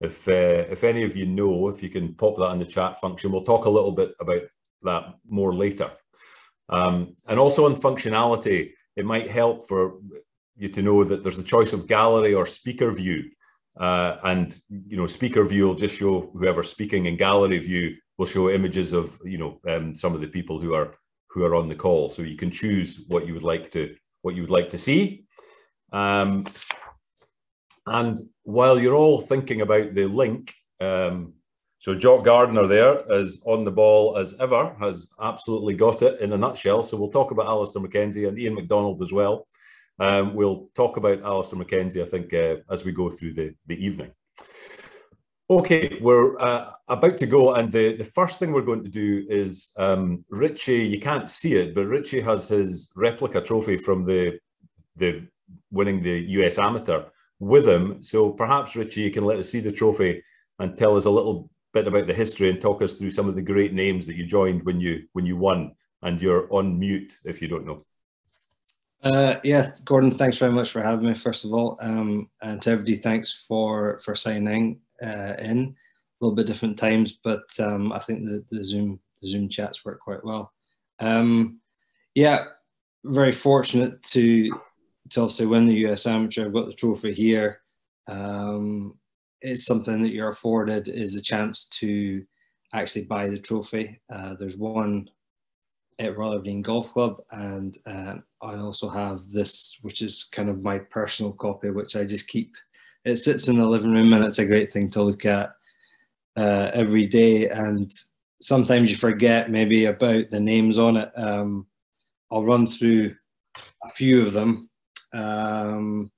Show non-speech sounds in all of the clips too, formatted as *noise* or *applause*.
If uh, if any of you know, if you can pop that in the chat function, we'll talk a little bit about that more later. Um, and also on functionality, it might help for you to know that there's the choice of gallery or speaker view. Uh, and you know, speaker view will just show whoever's speaking, and gallery view will show images of you know um, some of the people who are who are on the call. So you can choose what you would like to what you would like to see. Um, and while you're all thinking about the link, um, so Jock Gardner there is on the ball as ever, has absolutely got it in a nutshell. So we'll talk about Alister MacKenzie and Ian McDonald as well. Um, we'll talk about Alister MacKenzie, I think, uh, as we go through the, the evening. Okay, we're uh, about to go, and the, the first thing we're going to do is um, Richie. You can't see it, but Richie has his replica trophy from the the winning the US Amateur with him. So perhaps Richie, you can let us see the trophy and tell us a little bit about the history and talk us through some of the great names that you joined when you when you won. And you're on mute if you don't know. Uh, yeah, Gordon, thanks very much for having me. First of all, um, and to everybody, thanks for for signing uh, in. A little bit different times, but um, I think the, the Zoom the Zoom chats work quite well. Um, yeah, very fortunate to to also win the US Amateur. I've got the trophy here. Um, it's something that you're afforded is a chance to actually buy the trophy. Uh, there's one at Royal Aberdeen Golf Club, and uh, I also have this, which is kind of my personal copy, which I just keep. It sits in the living room, and it's a great thing to look at uh, every day. And sometimes you forget maybe about the names on it. Um, I'll run through a few of them. Um,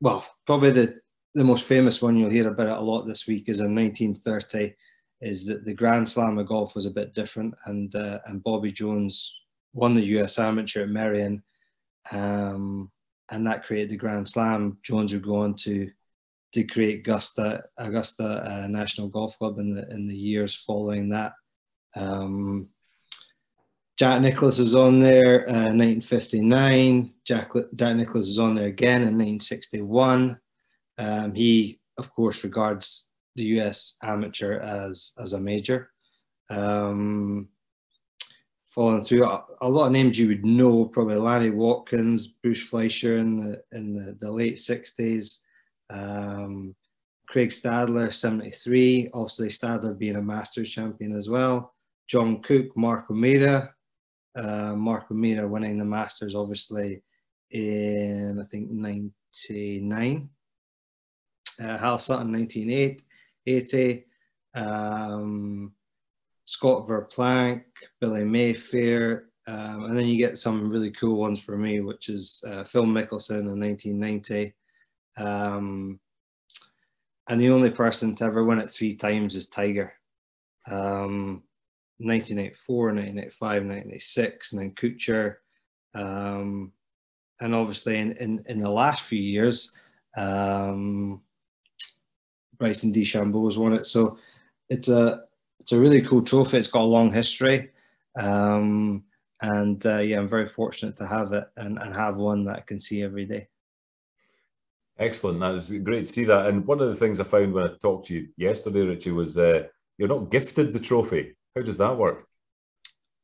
well, probably the the most famous one you'll hear about it a lot this week is in 1930 is that the Grand Slam of golf was a bit different, and uh, and Bobby Jones won the U.S. Amateur at Merion, um, and that created the Grand Slam. Jones would go on to to create Augusta Augusta uh, National Golf Club in the in the years following that. Um, Jack Nicklaus is on there, uh, 1959. Jack, Jack Nicklaus is on there again in 1961. Um, he, of course, regards the US amateur as as a major. Um, following through a, a, lot of names you would know, probably Lanny Wadkins, Bruce Fleisher in the in the, the late sixties, um, Craig Stadler seventy three. Obviously, Stadler being a Masters champion as well. John Cook, Mark O'Meara, uh, Mark O'Meara winning the Masters, obviously in I think ninety nine. Uh, Hal Sutton, 1980 Um, Scott Verplank, Billy Mayfair, um, and then you get some really cool ones for me, which is uh, Phil Mickelson in 1990. Um, and the only person to ever win it three times is Tiger. Um, 1984, 1985, 1986, and then Kuchar. Um, and obviously, in, in, in the last few years, um, Bryson DeChambeau has won it. So it's a it's a really cool trophy. It's got a long history, um, and uh, yeah, I'm very fortunate to have it and, and have one that I can see every day. Excellent. That was great to see that. And one of the things I found when I talked to you yesterday, Richie, was uh, you're not gifted the trophy. How does that work?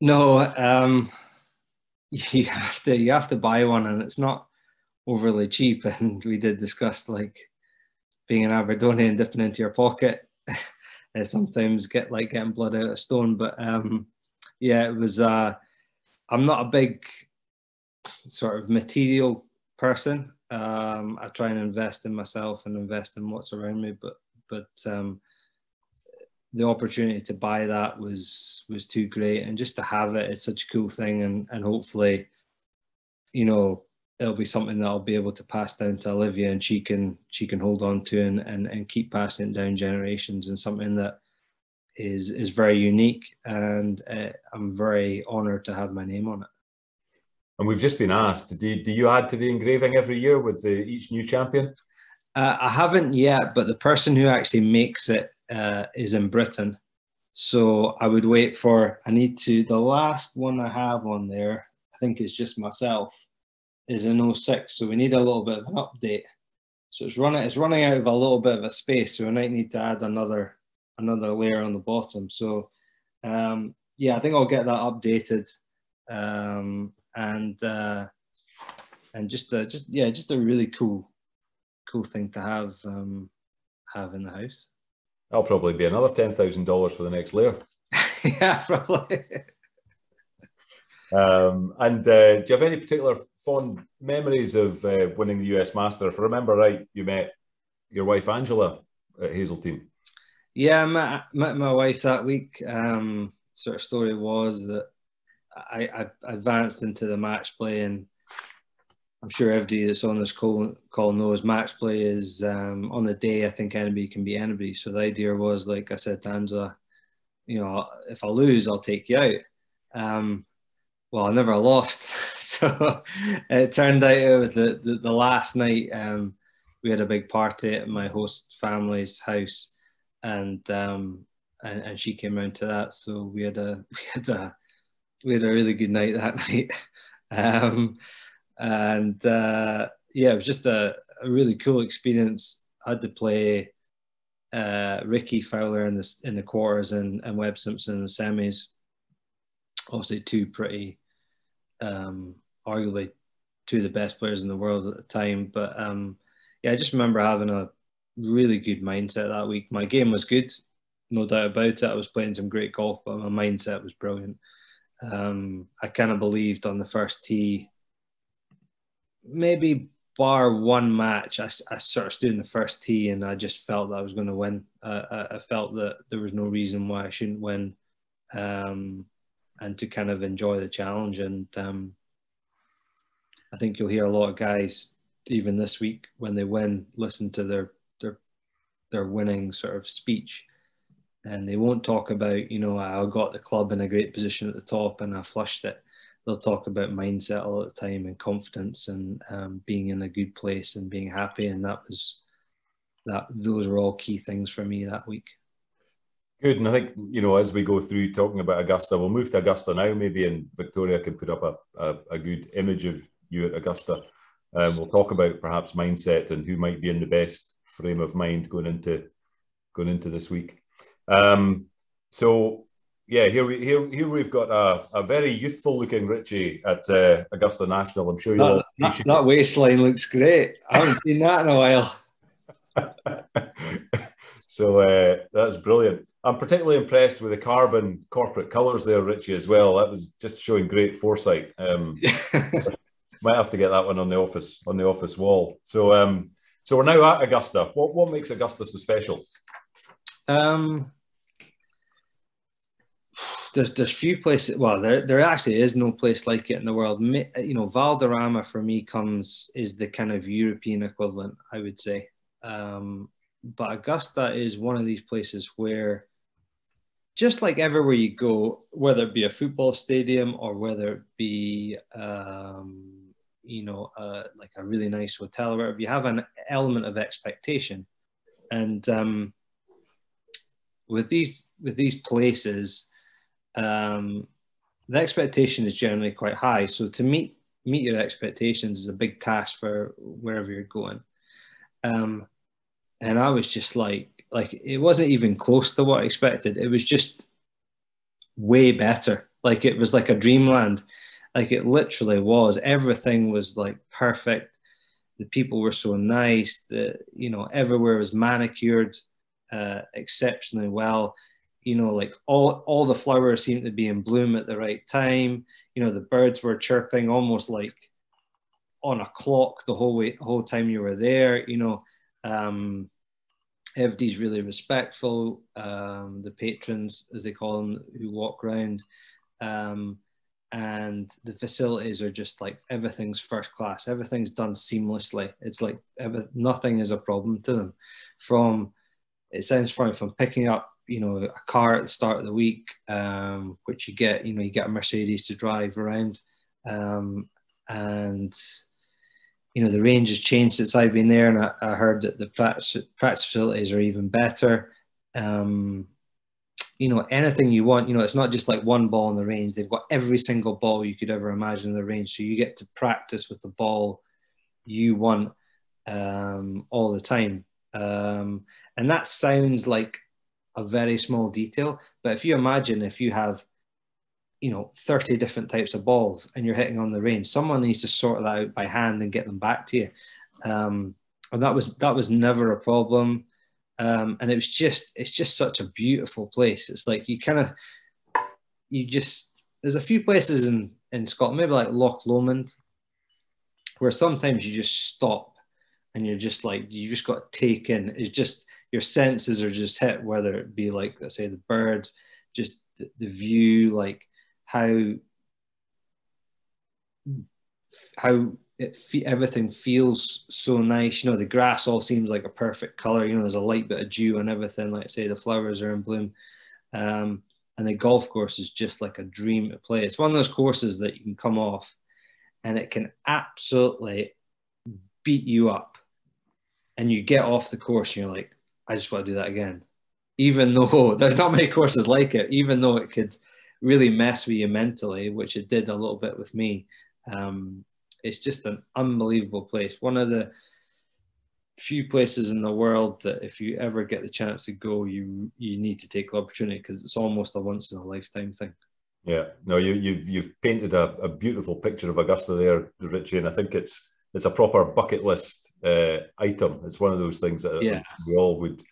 No, um, *laughs* you have to you have to buy one, and it's not overly cheap. *laughs* And we did discuss like being an Aberdonian dipping into your pocket *laughs* and sometimes get like getting blood out of stone. But um, yeah, it was. Uh, I'm not a big sort of material person. Um, I try and invest in myself and invest in what's around me, but but um, the opportunity to buy that was was too great, and just to have it is such a cool thing, and and hopefully, you know, it'll be something that I'll be able to pass down to Olivia and she can she can hold on to and, and, and keep passing it down generations and something that is is very unique and uh, I'm very honored to have my name on it. And we've just been asked, do you, do you add to the engraving every year with the, each new champion? Uh, I haven't yet, but the person who actually makes it uh, is in Britain. So I would wait for, I need to, the last one I have on there, I think is just myself is in 06. So we need a little bit of an update. So it's running it's running out of a little bit of a space. So we might need to add another another layer on the bottom. So um, yeah, I think I'll get that updated. Um, and uh, and just a, just yeah, just a really cool cool thing to have um, have in the house. That'll probably be another ten thousand dollars for the next layer. *laughs* yeah, probably. um, and uh, do you have any particular fond memories of uh, winning the US Master? If I remember right, you met your wife Angela at Hazeltine. Yeah, I met, met my wife that week. Um, sort of story was that I, I advanced into the match play, and I'm sure everybody that's on this call, call knows match play is um, on the day. I think anybody can be anybody. So the idea was, like I said to Angela, you know, if I lose, I'll take you out. Um, well, I never lost. *laughs* so it turned out it was the, the, the last night. Um, we had a big party at my host family's house, and um, and, and she came around to that. So we had a *laughs* we had a we had a really good night that *laughs* night. um, and uh, yeah, it was just a, a really cool experience. I had to play uh, Rickie Fowler in the in the quarters and, and Webb Simpson in the semis. Obviously, two pretty, um, arguably, two of the best players in the world at the time. But um, yeah, I just remember having a really good mindset that week. My game was good, no doubt about it. I was playing some great golf, but my mindset was brilliant. Um, I kind of believed on the first tee, maybe bar one match, I, I sort of stood in the first tee and I just felt that I was going to win. Uh, I, I, felt that there was no reason why I shouldn't win um, and to kind of enjoy the challenge. And um, I think you'll hear a lot of guys, even this week, when they win, listen to their, their, their winning sort of speech. And they won't talk about, you know, I got the club in a great position at the top and I flushed it they'll talk about mindset all the time and confidence and um, being in a good place and being happy. And that was that; those were all key things for me that week. Good, and I think you know as we go through talking about Augusta, we'll move to Augusta now. Maybe and Victoria can put up a, a, a good image of you at Augusta. Um, we'll talk about perhaps mindset and who might be in the best frame of mind going into going into this week. Um, so yeah, here we here here we've got a, a very youthful looking Richie at uh, Augusta National. I'm sure you'll that, that, that waistline looks great. I haven't seen that in a while. *laughs* so uh, that's brilliant. I'm particularly impressed with the carbon corporate colours there, Richie, as well. That was just showing great foresight. Um, *laughs* might have to get that one on the office on the office wall. So um, so we're now at Augusta. What what makes Augusta so special? Um, there's there's few places. Well, there there actually is no place like it in the world. You know, Valderrama for me comes is the kind of European equivalent, I would say. Um, but Augusta is one of these places where, just like everywhere you go, whether it be a football stadium or whether it be um, you know uh, like a really nice hotel whatever, you have an element of expectation, and um, with these with these places um, the expectation is generally quite high. So to meet meet your expectations is a big task for wherever you're going. Um, and I was just like, like it wasn't even close to what I expected. It was just way better. Like it was like a dreamland. Like it literally was. Everything was like perfect. The people were so nice. The you know everywhere was manicured uh, exceptionally well you know like all all the flowers seemed to be in bloom at the right time. You know the birds were chirping almost like on a clock the whole way whole time you were there you know. Um everybody's really respectful. Um the patrons as they call them who walk around um and the facilities are just like everything's first class. Everything's done seamlessly. It's like every, nothing is a problem to them. From it sounds funny from picking up you know a car at the start of the week, um, which you get you know you get a Mercedes to drive around, um, and you know the range has changed since I've been there, and I, I heard that the practice, practice facilities are even better. Um, you know anything you want. You know it's not just like one ball in the range. They've got every single ball you could ever imagine in the range, so you get to practice with the ball you want um, all the time. Um, and that sounds like a very small detail, but if you imagine if you have, you know, 30 different types of balls and you're hitting on the range, someone needs to sort that out by hand and get them back to you. Um, and that was that was never a problem. Um, and it was just it's just such a beautiful place. It's like you kind of you just there's a few places in in Scotland, maybe like Loch Lomond, where sometimes you just stop and you're just like you just got to take in. It's just your senses are just hit, whether it be like let's say the birds, just the, the view, like how how it everything feels so nice. You know, the grass all seems like a perfect color. You know, there's a light bit of dew and everything. Like say, the flowers are in bloom, um, and the golf course is just like a dream to play. It's one of those courses that you can come off, and it can absolutely beat you up, and you get off the course and you're like, I just want to do that again, even though *laughs* there's not many courses like it. Even though it could really mess with you mentally, which it did a little bit with me. Um, it's just an unbelievable place. One of the few places in the world that if you ever get the chance to go, you you need to take the opportunity because it's almost a once in a lifetime thing. Yeah, no, you you've you've painted a, a beautiful picture of Augusta there, Richie, and I think it's it's a proper bucket list uh, item. It's one of those things that yeah. we all would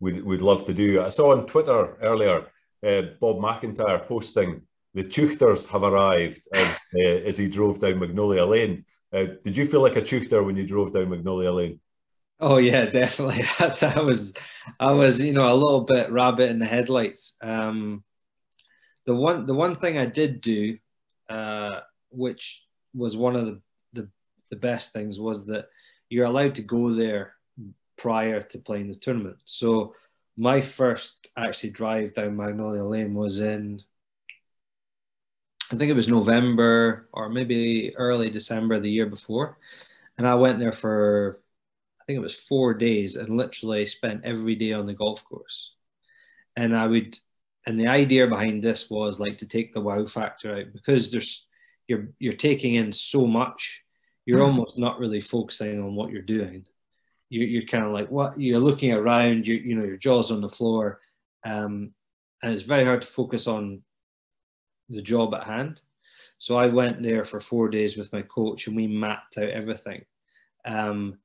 would would love to do. I saw on Twitter earlier uh, Bob McIntyre posting the Teuchters have arrived as, uh, as he drove down Magnolia Lane. Uh, did you feel like a Teuchter when you drove down Magnolia Lane? Oh yeah, *laughs* definitely. that was, I was, you know, a little bit rabbit in the headlights. Um, the one, the one thing I did do, uh, which was one of the, the the best things, was that you're allowed to go there prior to playing the tournament. So my first actually drive down Magnolia Lane was in I think it was November or maybe early December the year before. And I went there for, I think it was four days and literally spent every day on the golf course. And I would, and the idea behind this was like to take the wow factor out because there's, you're, you're taking in so much, you're mm. almost not really focusing on what you're doing. You're, you're kind of like, what you're looking around, you, you know, your jaw's on the floor. Um, and it's very hard to focus on the job at hand. So I went there for four days with my coach and we mapped out everything. Um,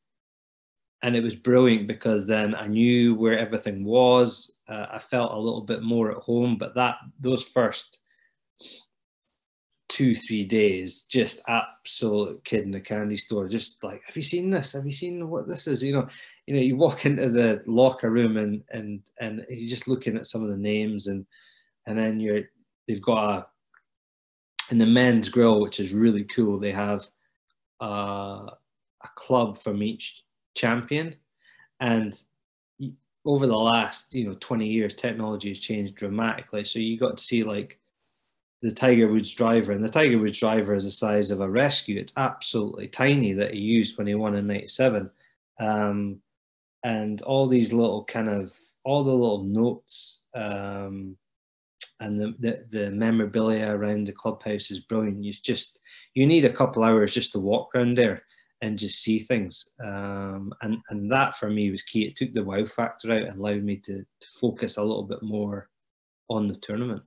and it was brilliant because then I knew where everything was. Uh, I felt a little bit more at home, but that those first two three days just absolute kid in the candy store just like have you seen this have you seen what this is you know you know you walk into the locker room and and and you're just looking at some of the names and and then you're they've got a in the men's grill, which is really cool, they have uh, a club from each champion. And over the last, you know, 20 years, technology has changed dramatically. So you got to see like the Tiger Woods driver, and the Tiger Woods driver is the size of a rescue. It's absolutely tiny that he used when he won in '97, um, and all these little kind of all the little notes um, and the, the, the memorabilia around the clubhouse is brilliant. You just you need a couple hours just to walk around there and just see things. Um, and and that for me was key. It took the wow factor out and allowed me to to focus a little bit more on the tournament.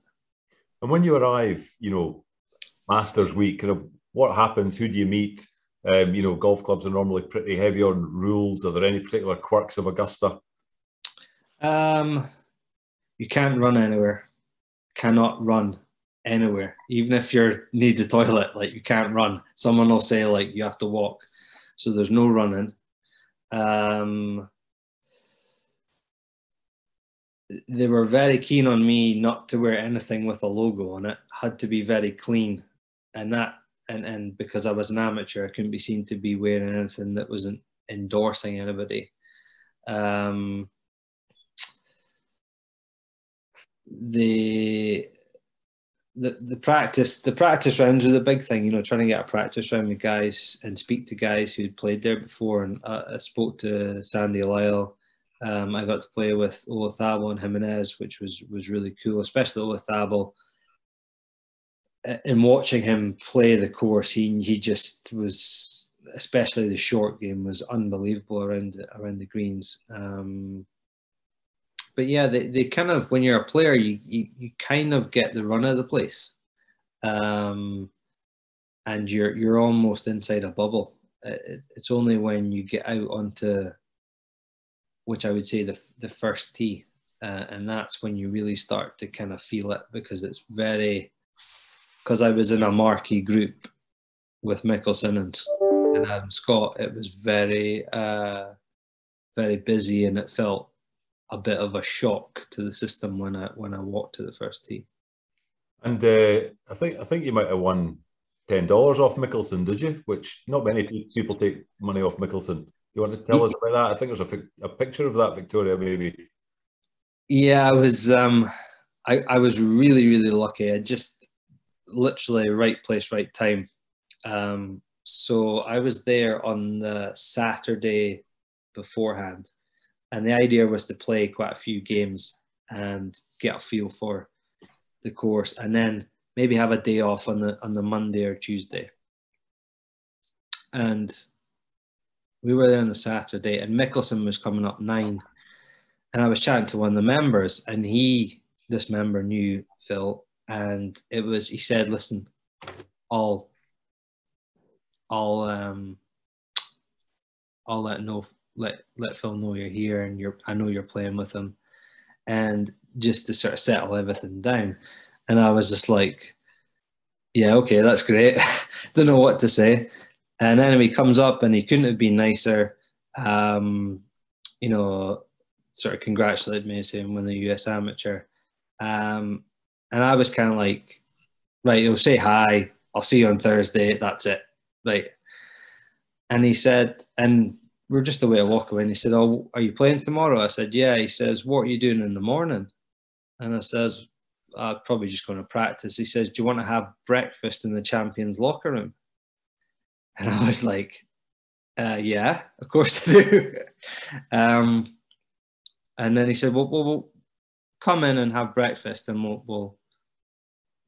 And when you arrive, you know, Masters Week, kind of what happens? Who do you meet? Um, you know, golf clubs are normally pretty heavy on rules. Are there any particular quirks of Augusta? Um, you can't run anywhere cannot run anywhere. Even if you need the toilet, like you can't run. Someone will say like you have to walk. So there's no running. Um, they were very keen on me not to wear anything with a logo on it. Had to be very clean, and that and and because I was an amateur, I couldn't be seen to be wearing anything that wasn't endorsing anybody. Um, the the the practice the practice rounds were the big thing. You know, trying to get a practice round with guys and speak to guys who'd played there before. And I, I spoke to Sandy Lyle. Um, I got to play with Olazabal and Jimenez, which was was really cool, especially Olazabal. In watching him play the course, he he just was especially the short game was unbelievable around around the greens. Um, but yeah, they, they kind of when you're a player, you, you, you kind of get the run of the place, um, and you're you're almost inside a bubble. It, it's only when you get out onto, which I would say the the first tee, uh, and that's when you really start to kind of feel it because it's very, because I was in a marquee group with Mickelson and and Adam Scott. It was very uh, very busy, and it felt a bit of a shock to the system when I when I walked to the first tee. And uh, I think I think you might have won ten dollars off Mickelson, did you? Which not many people take money off Mickelson. You want to tell us about that? I think there's a, a picture of that, Victoria, maybe. Yeah, I was um, I, I was really really lucky. I just literally right place, right time. Um, so I was there on the Saturday beforehand and the idea was to play quite a few games and get a feel for the course, and then maybe have a day off on the on the Monday or Tuesday. And we were there on the Saturday, and Mickelson was coming up nine, and I was chatting to one of the members, and he, this member, knew Phil, and it was he said, "Listen, I'll, I'll, um, I'll let know let let Phil know you're here and you're I know you're playing with him, and just to sort of settle everything down. And I was just like, yeah, okay, that's great. *laughs* Don't know what to say. And then he comes up and he couldn't have been nicer. Um, you know, sort of congratulated me saying win the US amateur. Um, and I was kind of like, right, he'll say hi. I'll see you on Thursday. That's it. Right. And he said, and we are just away to walk away and he said, Oh, are you playing tomorrow? I said, Yeah. He says, What are you doing in the morning? And I says, I'm probably just going to practice. He says, Do you want to have breakfast in the champions locker room? And I was like, uh, Yeah, of course I do. *laughs* um, and then he said, well, well, we'll come in and have breakfast and we'll, we'll,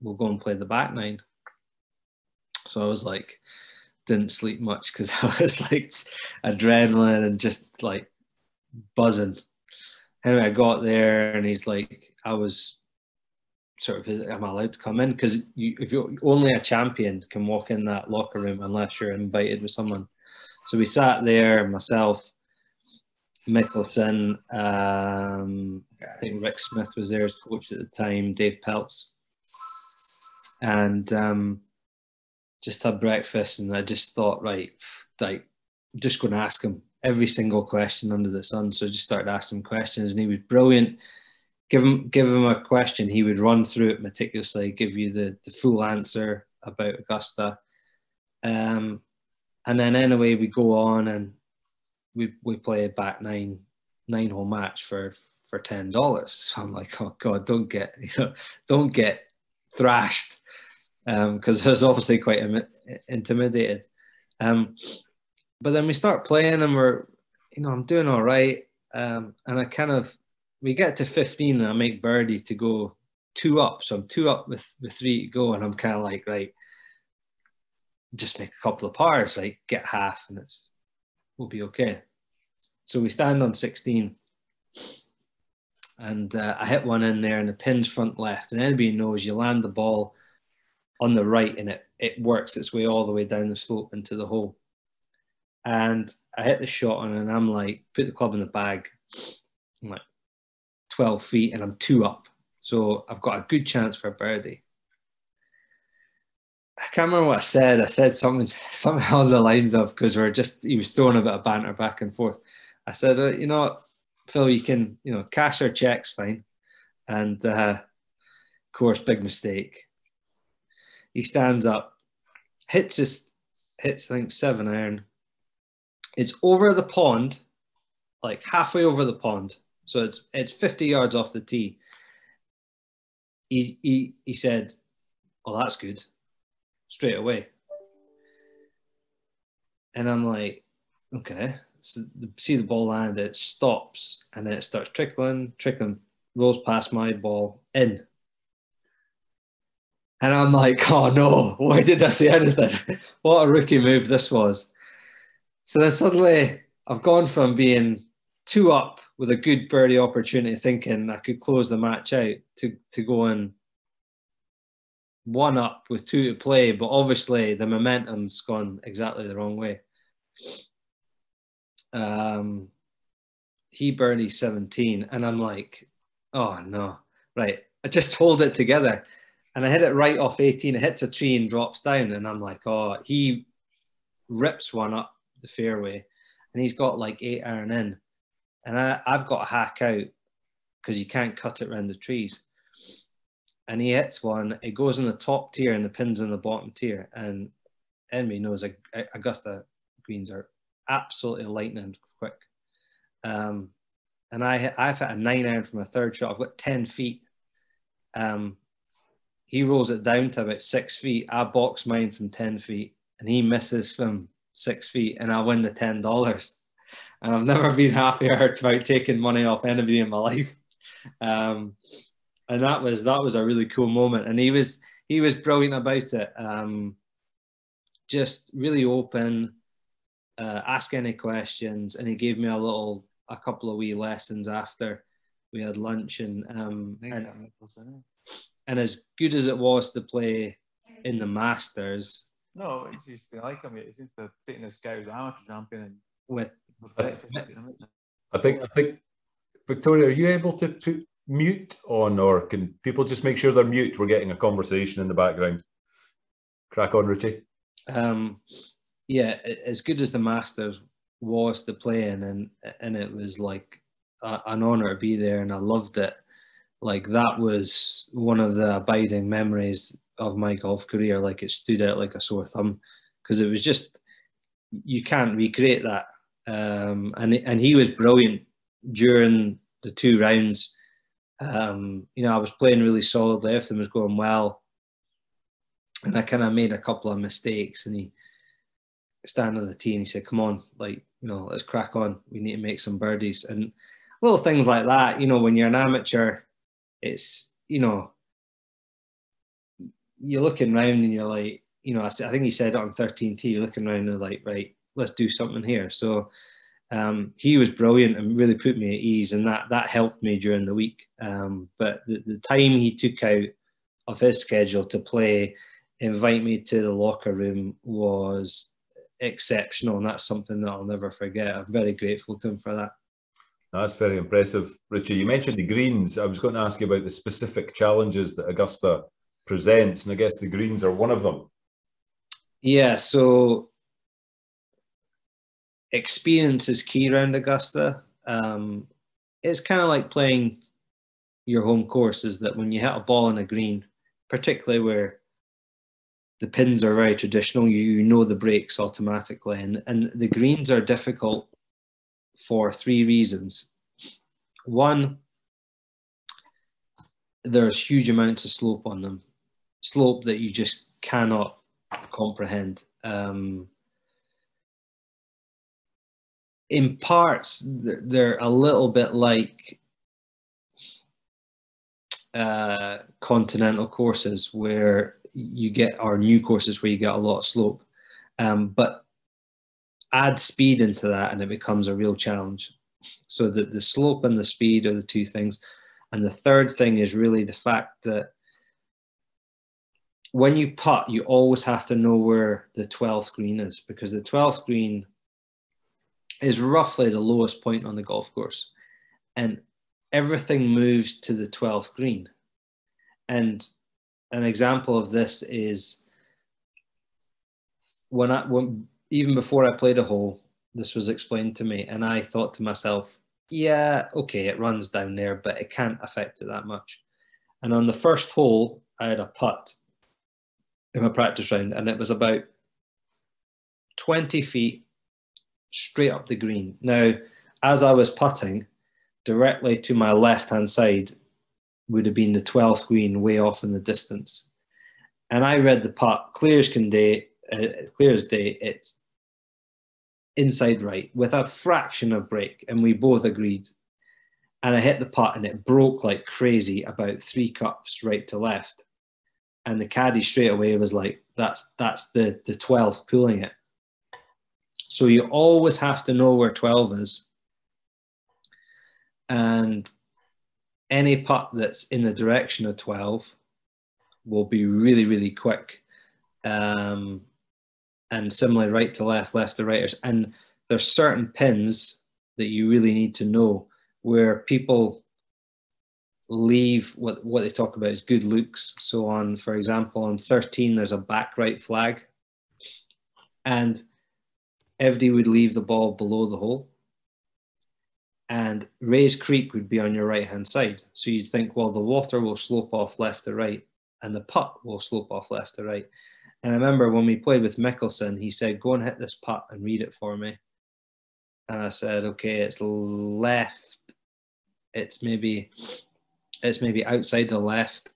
we'll go and play the back nine. So I was like, didn't sleep much because *laughs* I was like adrenaline and just like buzzing. Anyway, I got there and he's like, I was sort of, am I allowed to come in? Because you, if you're only a champion can walk in that locker room unless you're invited with someone. So we sat there, myself, Mickelson, um, I think Rick Smith was there as coach at the time, Dave Pelz. And um, just had breakfast and I just thought, right, like, just going to ask him every single question under the sun. So I just started asking questions and he was brilliant. Give him, give him a question, he would run through it meticulously, give you the, the full answer about Augusta. Um, and then anyway, we go on and we, we play a back nine, nine hole match for, for $10. So *laughs* I'm like, oh God, don't get, *laughs* you know, don't get thrashed because um, I was obviously quite Im- intimidated. Um, but then we start playing and we're, you know, I'm doing all right. Um, and I kind of, we get to 15 and I make birdie to go two up. So I'm two up with, with three to go. And I'm kind of like, right, just make a couple of pars, like get half and it's, we'll be okay. So we stand on 16 and uh, I hit one in there and the pin's front left. And anybody knows you land the ball on the right and it, it works its way all the way down the slope into the hole. And I hit the shot on and I'm like, put the club in the bag. I'm like 12 feet and I'm two up. So I've got a good chance for a birdie. I can't remember what I said. I said something, *laughs* something along the lines of because we're just he was throwing a bit of banter back and forth. I said, uh, you know, Phil, you can you know cash or checks, fine. And uh, of course, big mistake. He stands up, hits his hits I think seven iron. It's over the pond, like halfway over the pond. So it's it's 50 yards off the tee. He he he said, Well, that's good. Straight away. And I'm like, okay. So the, see the ball land, it stops and then it starts trickling, trickling, rolls past my ball in. And I'm like, oh no, why did I say anything? *laughs* what a rookie move this was. So then suddenly I've gone from being two up with a good birdie opportunity, thinking I could close the match out, to to going one up with two to play. But obviously the momentum's gone exactly the wrong way. Um, he birdie 17, and I'm like, oh no, right. I just *laughs* hold it together and I hit it right off 18. It hits a tree and drops down. And I'm like, oh, he rips one up the fairway and he's got like eight iron in. And I, I've got a hack out because you can't cut it around the trees. And he hits one, it goes in the top tier and the pin's in the bottom tier. And Enemy knows Augusta greens are absolutely lightning quick. Um, and I, I've hit a nine iron from a third shot. I've got 10 feet. Um, he rolls it down to about six feet. I box mine from 10 feet and he misses from six feet and I win the $10. And I've never *laughs* been happier about taking money off anybody in my life. Um, and that was, that was a really cool moment. And he was, he was brilliant about it. Um, just really open, uh, ask any questions. And he gave me a little, a couple of wee lessons after we had lunch and, um, and and as good as it was to play in the Masters. No, it's just like him. It's just taking this guy who's amateur champion and with. I think I think Victoria, are you able to put mute on, or can people just make sure they're mute? We're getting a conversation in the background. Crack on, Richie. Um, yeah, as good as the Masters was to play in, and and it was like a, an honor to be there, and I loved it like that was one of the abiding memories of my golf career. Like it stood out like a sore thumb because it was just you can't recreate that. Um, and and he was brilliant during the two rounds. Um, you know, I was playing really solidly. Everything was going well, and I kind of made a couple of mistakes. And he stand on the tee and he said, "Come on, like you know, let's crack on. We need to make some birdies." And little things like that. You know, when you're an amateur, it's you know you're looking around and you're like you know I, think he said on 13T you're looking around and like right let's do something here so um, he was brilliant and really put me at ease and that that helped me during the week um, but the, the time he took out of his schedule to play invite me to the locker room was exceptional and that's something that I'll never forget I'm very grateful to him for that that's very impressive, Richie. You mentioned the greens. I was going to ask you about the specific challenges that Augusta presents, and I guess the greens are one of them. Yeah, so experience is key around Augusta. Um, it's kind of like playing your home course, is that when you hit a ball in a green, particularly where the pins are very traditional, you know the breaks automatically, and, and the greens are difficult for three reasons. One, there's huge amounts of slope on them, slope that you just cannot comprehend. Um, in parts, they're a little bit like uh, continental courses where you get, our new courses where you get a lot of slope. Um, but add speed into that and it becomes a real challenge. So that the slope and the speed are the two things. And the third thing is really the fact that when you putt, you always have to know where the 12th green is because the 12th green is roughly the lowest point on the golf course. And everything moves to the 12th green. And an example of this is when I when even before I played a hole, this was explained to me, and I thought to myself, yeah, okay, it runs down there, but it can't affect it that much. And on the first hole, I had a putt in my practice round, and it was about 20 feet straight up the green. Now, as I was putting, directly to my left hand side would have been the 12th green way off in the distance. And I read the putt clear as can day, uh, clear as day, it's inside right with a fraction of break, and we both agreed. And I hit the putt, and it broke like crazy, about three cups right to left. And the caddy straight away was like, "That's that's the the twelfth pulling it." So you always have to know where 12 is. And any putt that's in the direction of 12 will be really, really quick. Um, and similarly, right to left, left to right. And there's certain pins that you really need to know where people leave what, what they talk about is good looks. So on, for example, on 13, there's a back right flag. And everybody would leave the ball below the hole. And Rae's Creek would be on your right hand side. So you'd think, well, the water will slope off left to right and the putt will slope off left to right. And I remember when we played with Mickelson, he said, go and hit this putt and read it for me. And I said, okay, it's left. It's maybe, it's maybe outside the left.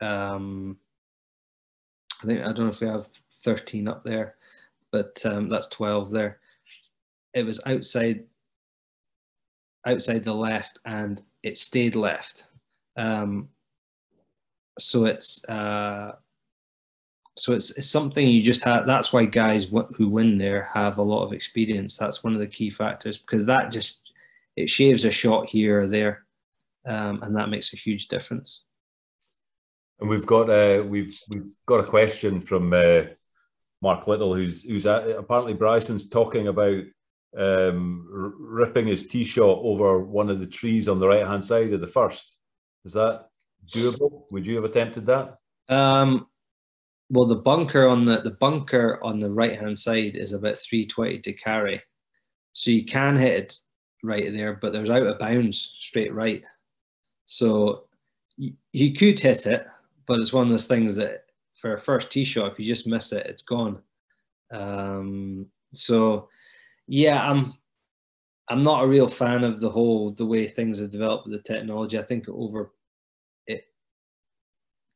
Um, I think, I don't know if we have 13 up there, but um, that's 12 there. It was outside, outside the left and it stayed left. Um, so it's, uh, so it's, it's something you just have. That's why guys who win there have a lot of experience. That's one of the key factors because that just it shaves a shot here or there, um, and that makes a huge difference. And we've got uh, we've we've got a question from uh, Mark Little, who's who's at, apparently Bryson's talking about um, ripping his tee shot over one of the trees on the right hand side of the first. Is that doable? Would you have attempted that? Um, well, the bunker on the the bunker on the right hand side is about 320 to carry, so you can hit it right there, but there's out of bounds straight right. So you could hit it, but it's one of those things that for a first tee shot, if you just miss it, it's gone. Um, so yeah, I'm I'm not a real fan of the whole the way things have developed with the technology. I think over it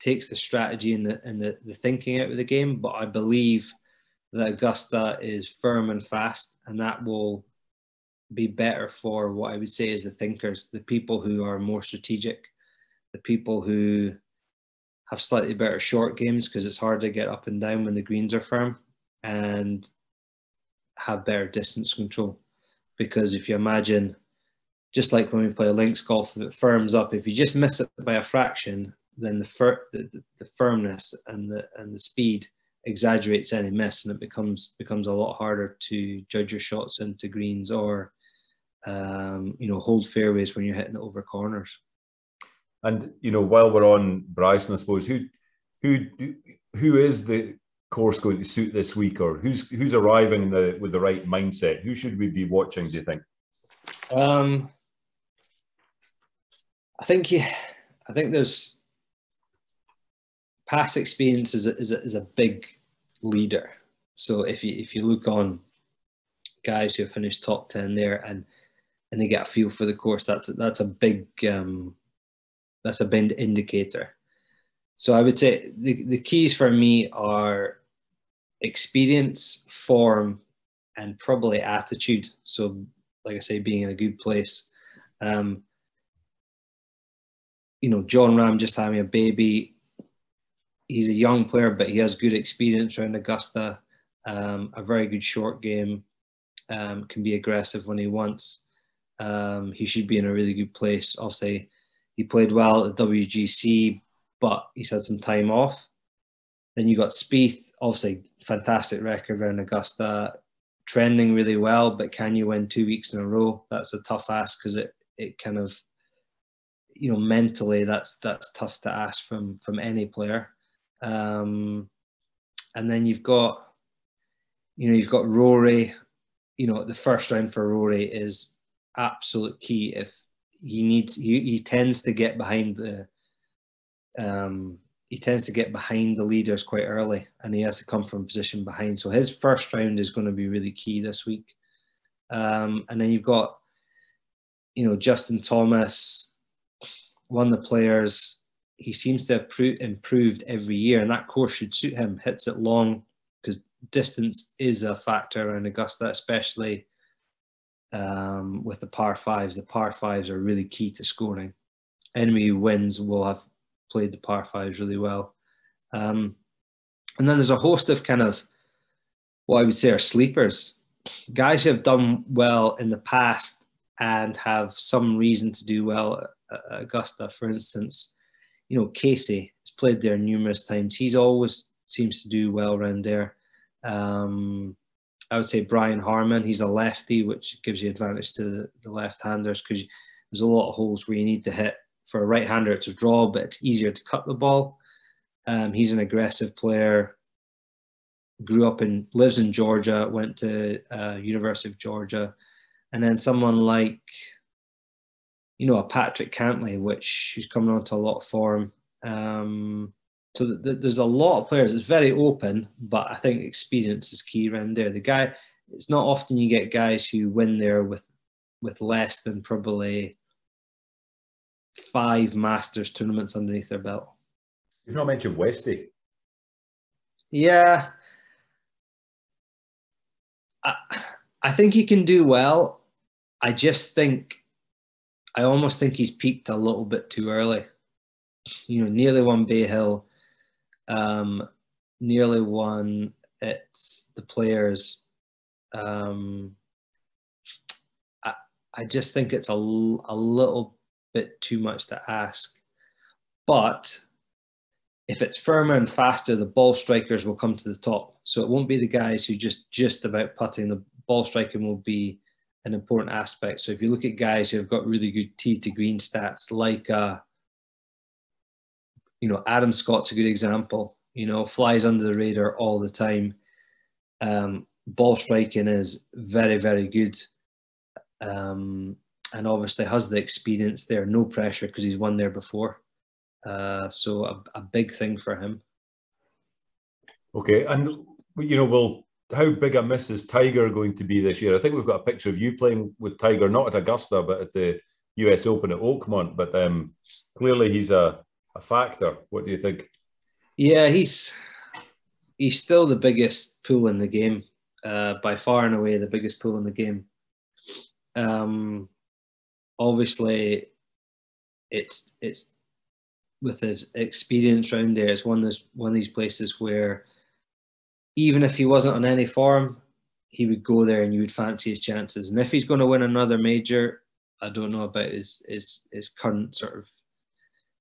takes the strategy and the and the, the thinking out of the game. But I believe that Augusta is firm and fast, and that will be better for what I would say is the thinkers, the people who are more strategic, the people who have slightly better short games because it's hard to get up and down when the greens are firm, and have better distance control. Because if you imagine, just like when we play a links golf, if it firms up, if you just miss it by a fraction, then the, fir- the, the firmness and the and the speed exaggerates any miss, and it becomes becomes a lot harder to judge your shots into greens or um, you know hold fairways when you're hitting it over corners. And you know, while we're on Bryson, I suppose who who who is the course going to suit this week, or who's who's arriving the, with the right mindset? Who should we be watching? Do you think? Um, I think yeah, I think there's past experience is a, is a, is a big leader. So if you if you look on guys who have finished top ten there and and they get a feel for the course, that's that's a big um, that's a big indicator. So I would say the, the keys for me are experience, form, and probably attitude. So like I say, being in a good place. Um, you know, Jon Rahm just having a baby he's a young player, but he has good experience around Augusta. Um, a very good short game. Um, can be aggressive when he wants. Um, he should be in a really good place. Obviously, he played well at WGC, but he's had some time off. Then you got Spieth, obviously fantastic record around Augusta, trending really well. But can you win two weeks in a row? That's a tough ask because it it kind of you know mentally that's that's tough to ask from from any player. Um, and then you've got, you know, you've got Rory. You know, the first round for Rory is absolute key. If he needs, he, he tends to get behind the, um, he tends to get behind the leaders quite early, and he has to come from position behind. So his first round is going to be really key this week. Um, and then you've got, you know, Justin Thomas, one of the players he seems to have improved every year, and that course should suit him. Hits it long because distance is a factor in Augusta, especially um, with the par fives. The par fives are really key to scoring. Enemy wins will have played the par fives really well. Um, and then there's a host of kind of what I would say are sleepers. guys who have done well in the past and have some reason to do well at Augusta, for instance, you know, Casey has played there numerous times. He's always seems to do well around there. Um, I would say Brian Harman. he's a lefty, which gives you advantage to the, left-handers because there's a lot of holes where you need to hit. For a right-hander, it's a draw, but it's easier to cut the ball. Um, he's an aggressive player. Grew up in, lives in Georgia, went to uh, University of Georgia, and then someone like, you know, a Patrick Cantlay, which he's coming onto a lot of form. Um, so th- there's a lot of players. It's very open, but I think experience is key around there. The guy, it's not often you get guys who win there with with less than probably five Masters tournaments underneath their belt. You've not mentioned Westy. Yeah, I, I think he can do well. I just think, I almost think he's peaked a little bit too early. You know, nearly won Bay Hill um, nearly won it's the players. Um, I, I just think it's a, a little bit too much to ask. But if it's firmer and faster, the ball strikers will come to the top. So it won't be the guys who just just about putting. The ball striking will be an important aspect. So if you look at guys who have got really good tee to green stats, like uh, you know, Adam Scott's a good example. You know, flies under the radar all the time. Um, ball striking is very, very good. Um, and obviously has the experience there, no pressure because he's won there before. Uh, so a, a big thing for him. Okay, and you know, well, how big a miss is Tiger going to be this year? I think we've got a picture of you playing with Tiger, not at Augusta, but at the U.S. Open at Oakmont. But um, clearly, he's a a factor. What do you think? Yeah, he's he's still the biggest pool in the game, uh, by far and away the biggest pool in the game. Um, obviously, it's it's with his experience around there. It's one of those, one of these places where even if he wasn't on any form, he would go there and you would fancy his chances. And if he's going to win another major, I don't know about his his his current sort of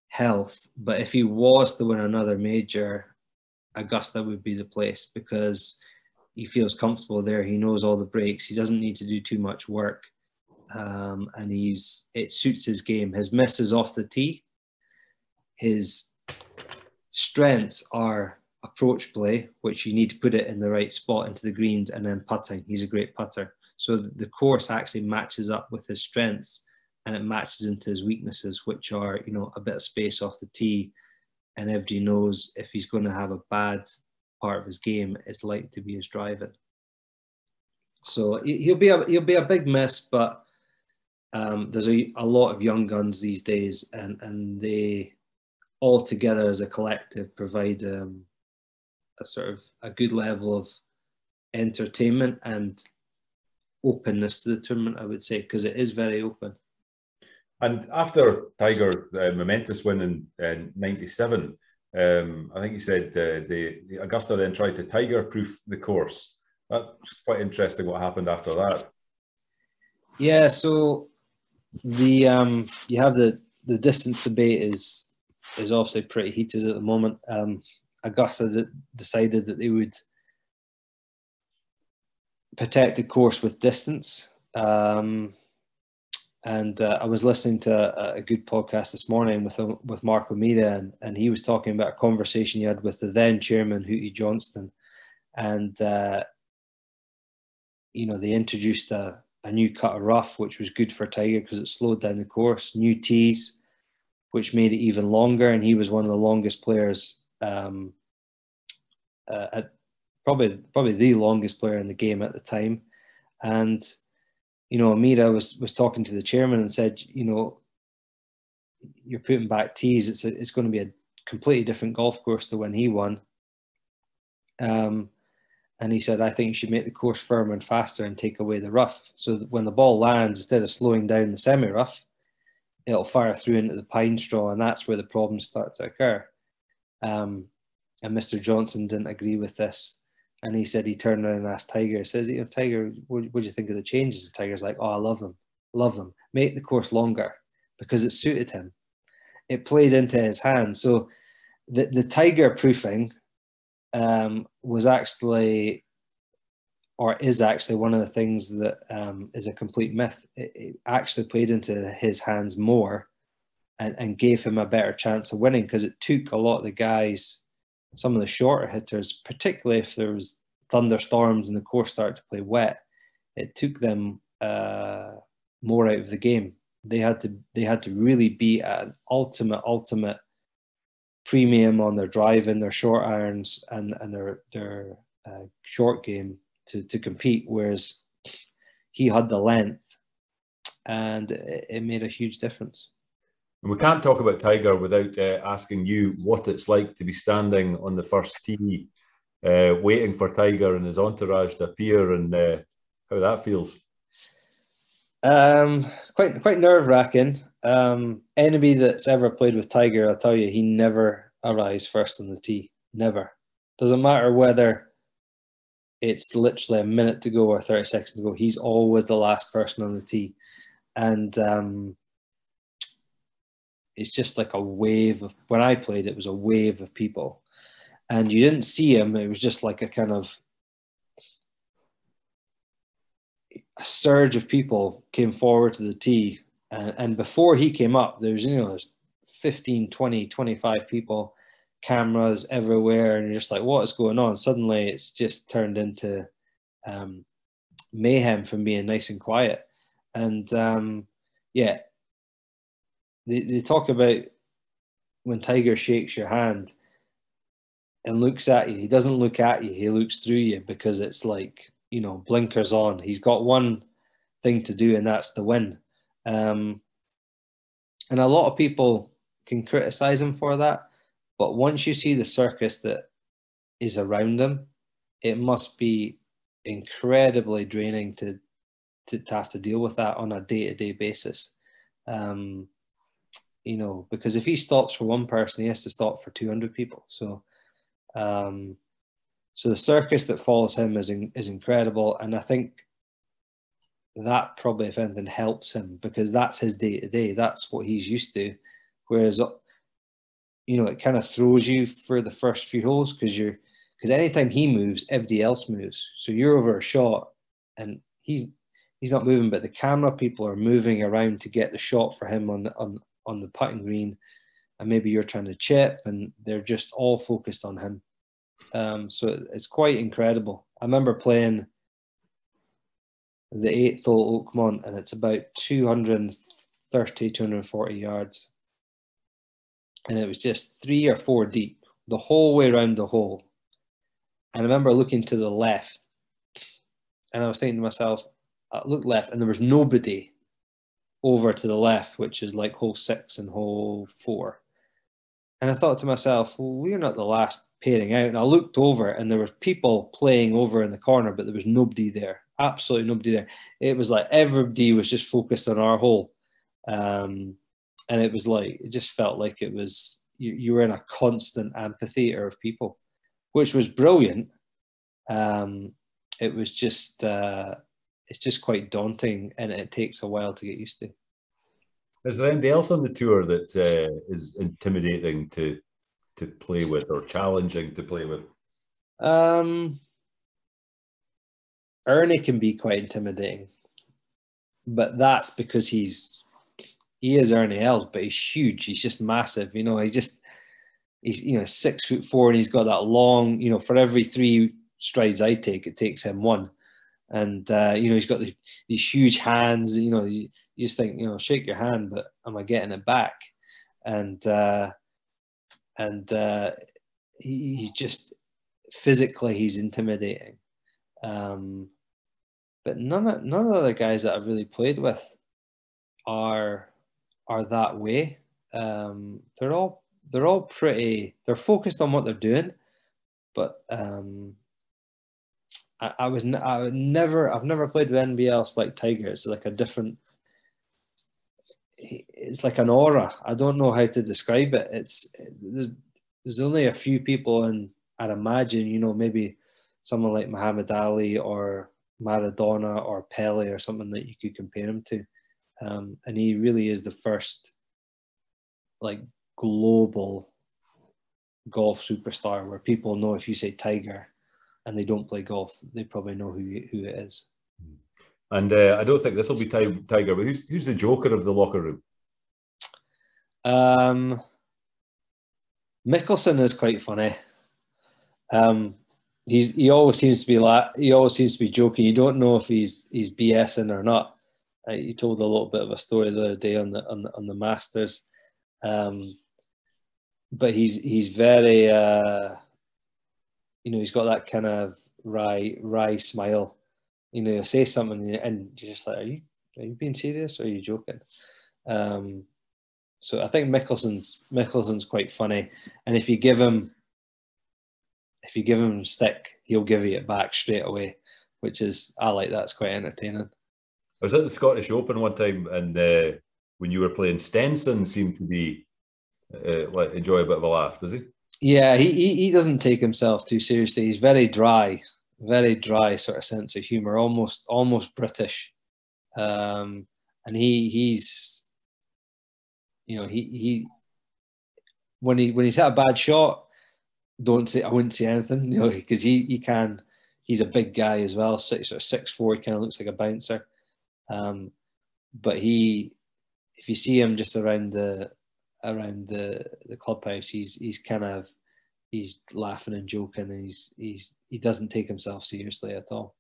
health. But if he was to win another major, Augusta would be the place because he feels comfortable there. He knows all the breaks. He doesn't need to do too much work, um, and he's it suits his game. His misses off the tee, his strengths are approach play, which you need to put it in the right spot into the greens, and then putting. He's a great putter. So the course actually matches up with his strengths and it matches into his weaknesses, which are, you know, a bit of space off the tee. And everybody knows if he's going to have a bad part of his game, it's likely to be his driving. So he'll be a he'll be a big miss, but um, there's a, a lot of young guns these days, and and they all together as a collective provide um, a sort of a good level of entertainment and openness to the tournament. I would say because it is very open. And after Tiger uh, momentous win in, in '97, um, I think he said uh, the, the, Augusta then tried to Tiger-proof the course. That's quite interesting. What happened after that? Yeah, so the um, you have the the distance debate is is obviously pretty heated at the moment. Um, Augusta decided that they would protect the course with distance. Um, and uh, I was listening to a, a, good podcast this morning with uh, with Mark O'Meara, and, and he was talking about a conversation he had with the then chairman Hootie Johnson, and uh, you know they introduced a, a new cut of rough, which was good for Tiger because it slowed down the course. New tees, which made it even longer, and he was one of the longest players um, uh, at probably probably the longest player in the game at the time, and you know, O'Meara was was talking to the chairman and said, you know, you're putting back tees. It's a, it's going to be a completely different golf course to when he won. Um, and he said, I think you should make the course firmer and faster and take away the rough. So that when the ball lands, instead of slowing down the semi rough, it'll fire through into the pine straw, and that's where the problems start to occur. Um, and Mr. Johnson didn't agree with this. And he said he turned around and asked Tiger, says, you know, Tiger, what, do you think of the changes? And Tiger's like, oh, I love them, love them. Make the course longer because it suited him. It played into his hands. So the, the Tiger proofing um, was actually, or is actually one of the things that um, is a complete myth. It, it, actually played into his hands more and, and gave him a better chance of winning because it took a lot of the guys, some of the shorter hitters, particularly if there was thunderstorms and the course started to play wet, it took them uh, more out of the game. They had to they had to really be at an ultimate ultimate premium on their drive and their short irons, and and their their uh, short game to to compete. Whereas he had the length, and it, it made a huge difference. And we can't talk about Tiger without uh, asking you what it's like to be standing on the first tee, uh, waiting for Tiger and his entourage to appear, and uh, how that feels. Um, quite quite nerve wracking. Um, anybody that's ever played with Tiger, I'll tell you, he never arrives first on the tee. Never. Doesn't matter whether it's literally a minute to go or 30 seconds to go. He's always the last person on the tee. And um, it's just like a wave of, when I played, it was a wave of people. And you didn't see him. It was just like a kind of a surge of people came forward to the tee. And, and before he came up, there's, you know, there's 15, 20, 25 people, cameras everywhere. And you're just like, what is going on? Suddenly it's just turned into um, mayhem from being nice and quiet. And um, yeah, they, they talk about when Tiger shakes your hand and looks at you, he doesn't look at you, he looks through you because it's like you know, blinkers on. He's got one thing to do, and that's to win. Um, and a lot of people can criticize him for that, but once you see the circus that is around him, it must be incredibly draining to to, to have to deal with that on a day to day basis. Um, you know, because if he stops for one person, he has to stop for 200 people. So, um, so the circus that follows him is in, is incredible, and I think that probably, if anything, helps him because that's his day to day. That's what he's used to. Whereas, you know, it kind of throws you for the first few holes because you're because anytime he moves, everybody else moves. So you're over a shot, and he's he's not moving, but the camera people are moving around to get the shot for him on on on the putting green, and maybe you're trying to chip, and they're just all focused on him. Um, so it's quite incredible. I remember playing the eighth hole Oakmont, and it's about 230, 240 yards. And it was just three or four deep the whole way around the hole. And I remember looking to the left, and I was thinking to myself, I looked left, and there was nobody over to the left, which is like hole six and hole four. And I thought to myself, well, we're not the last pairing out. And I looked over and there were people playing over in the corner, but there was nobody there. Absolutely nobody there. It was like everybody was just focused on our hole. Um, and it was like, it just felt like it was, you, you were in a constant amphitheater of people, which was brilliant. Um, it was just, uh, it's just quite daunting and it takes a while to get used to. Is there anybody else on the tour that uh, is intimidating to to play with or challenging to play with? Um, Ernie can be quite intimidating, but that's because he's he is Ernie Els, but he's huge. He's just massive. You know, he just he's you know six foot four, and he's got that long. You know, for every three strides I take, it takes him one. And uh, you know, he's got the, these huge hands. You know, you, you, just think, you know, shake your hand, but am I getting it back? And uh, and uh, he, he's just physically he's intimidating. Um, but none of none of the guys that I've really played with are are that way. Um, they're all they're all pretty they're focused on what they're doing, but um, I, I was I never I've never played with anybody else like Tiger. It's like a different it's like an aura. I don't know how to describe it. It's there's, there's only a few people, and I'd imagine you know maybe someone like Muhammad Ali or Maradona or Pele or something that you could compare him to. Um, and he really is the first like global golf superstar where people know if you say Tiger and they don't play golf, they probably know who who it is. And uh, I don't think this will be Tiger, but who's who's the joker of the locker room? Um, Mickelson is quite funny. Um, he's he always seems to be like he always seems to be joking. You don't know if he's he's BSing or not. Uh, he told a little bit of a story the other day on the on the, on the Masters, um, but he's he's very uh, you know he's got that kind of wry wry smile. You know, say something and you're just like, are you are you being serious or are you joking? Um, so I think Mickelson's Mickelson's quite funny, and if you give him if you give him stick, he'll give you it back straight away, which is I like that's quite entertaining. I was at the Scottish Open one time, and uh, when you were playing, Stenson seemed to be uh, like enjoy a bit of a laugh. Does he? Yeah, he, he he doesn't take himself too seriously. He's very dry, very dry sort of sense of humor, almost almost British. Um, and he he's you know he he when he when he's had a bad shot, don't say I wouldn't say anything, you know, because he he can. He's a big guy as well, six or six four. He kind of looks like a bouncer, um, but he, if you see him just around the around the the clubhouse, he's he's kind of he's laughing and joking, and he's he's he doesn't take himself seriously at all.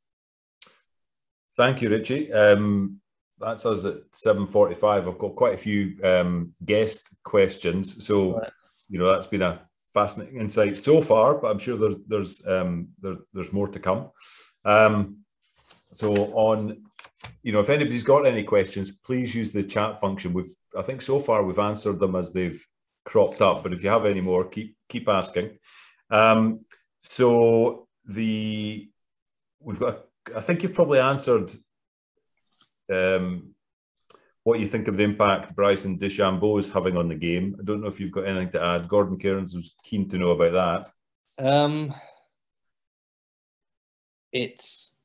Thank you, Richie. Um, that's us at seven forty-five. I've got quite a few um, guest questions, so right. you know that's been a fascinating insight so far, but I'm sure there's there's um, there, there's more to come. Um, so on, you know, if anybody's got any questions, please use the chat function. We've I think so far we've answered them as they've cropped up, but if you have any more, keep keep asking. Um, so the we've got. I think you've probably answered um, what you think of the impact Bryson DeChambeau is having on the game. I don't know if you've got anything to add. Gordon Cairns was keen to know about that. Um, it's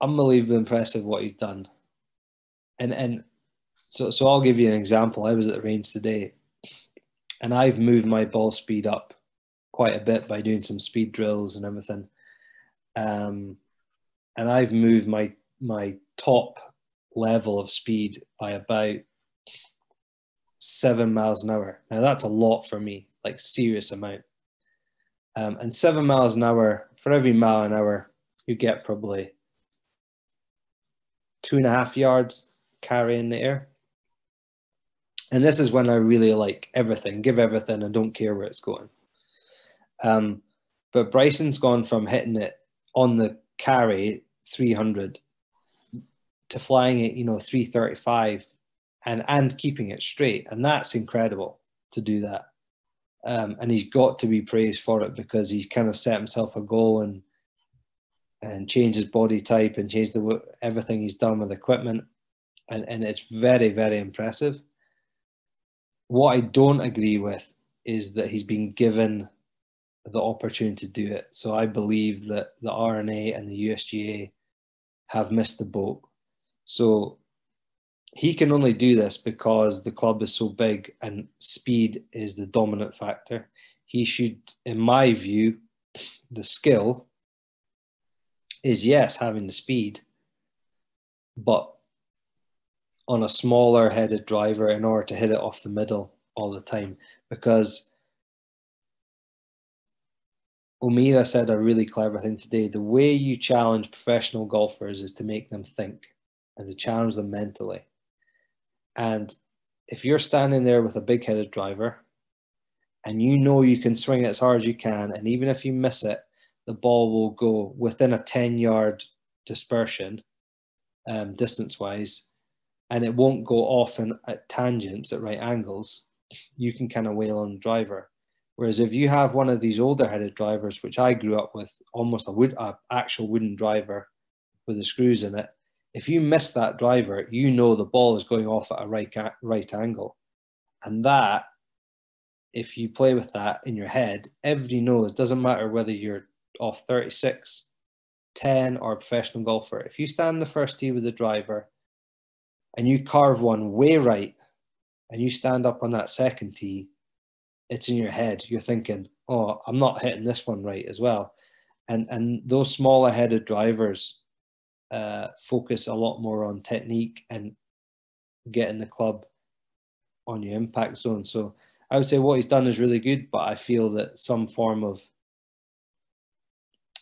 unbelievably impressive what he's done, and and so so I'll give you an example. I was at the range today, and I've moved my ball speed up quite a bit by doing some speed drills and everything. Um, and I've moved my my top level of speed by about seven miles an hour. Now that's a lot for me, like serious amount. Um, and seven miles an hour for every mile an hour, you get probably two and a half yards carry in the air. And this is when I really like everything, give everything, and don't care where it's going. Um, but Bryson's gone from hitting it on the carry 300 to flying it, you know, 335 and and keeping it straight. And that's incredible to do that. Um, and he's got to be praised for it because he's kind of set himself a goal and and change his body type and change the everything he's done with equipment, and and it's very very impressive. What I don't agree with is that he's been given the opportunity to do it. So I believe that the R&A and the USGA have missed the boat so he can only do this because the club is so big and speed is the dominant factor. He should, in my view, the skill is yes, having the speed, but on a smaller headed driver in order to hit it off the middle all the time. Because O'Meara said a really clever thing today. The way you challenge professional golfers is to make them think and to challenge them mentally. And if you're standing there with a big headed driver and you know you can swing it as hard as you can, and even if you miss it, the ball will go within a 10 yard dispersion, um, distance wise, and it won't go off in, at tangents at right angles, you can kind of wail on the driver. Whereas if you have one of these older headed drivers, which I grew up with, almost a wood, a actual wooden driver with the screws in it, if you miss that driver, you know the ball is going off at a right right angle, and that if you play with that in your head, every knows doesn't matter whether you're off 36, 10, or a professional golfer, if you stand the first tee with the driver and you carve one way right and you stand up on that second tee, it's in your head. You're thinking, oh, I'm not hitting this one right as well. And, and those smaller headed drivers uh, focus a lot more on technique and getting the club on your impact zone. So I would say what he's done is really good, but I feel that some form of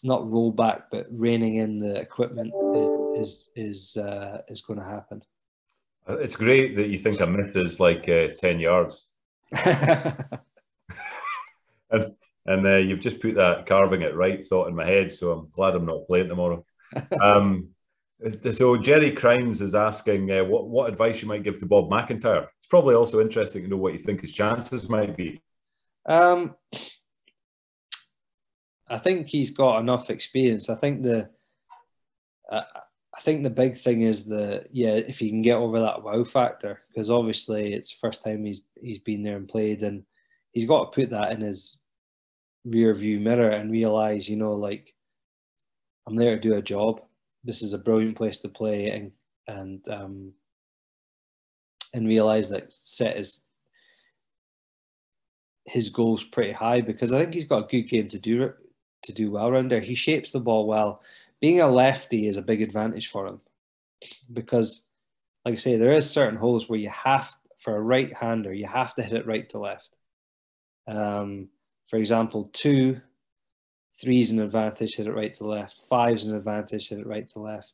not rollback, but reining in the equipment is is uh, is going to happen. Uh, it's great that you think a myth is like uh, ten yards, *laughs* and and uh, you've just put that carving it right thought in my head. So I'm glad I'm not playing tomorrow. *laughs* Um, so Jerry Crines is asking uh, what what advice you might give to Bob McIntyre. It's probably also interesting to know what you think his chances might be. Um, I think he's got enough experience. I think the uh, I think the big thing is the yeah if he can get over that wow factor because obviously it's the first time he's he's been there and played and he's got to put that in his rear view mirror and realize you know like I'm there to do a job. This is a brilliant place to play and and um, and realize that set his his goals pretty high because I think he's got a good game to do to do well around there. He shapes the ball well. Being a lefty is a big advantage for him because, like I say, there is certain holes where you have for a right hander you have to hit it right to left. Um, for example, two, three's an advantage, hit it right to left. Five's an advantage, hit it right to left.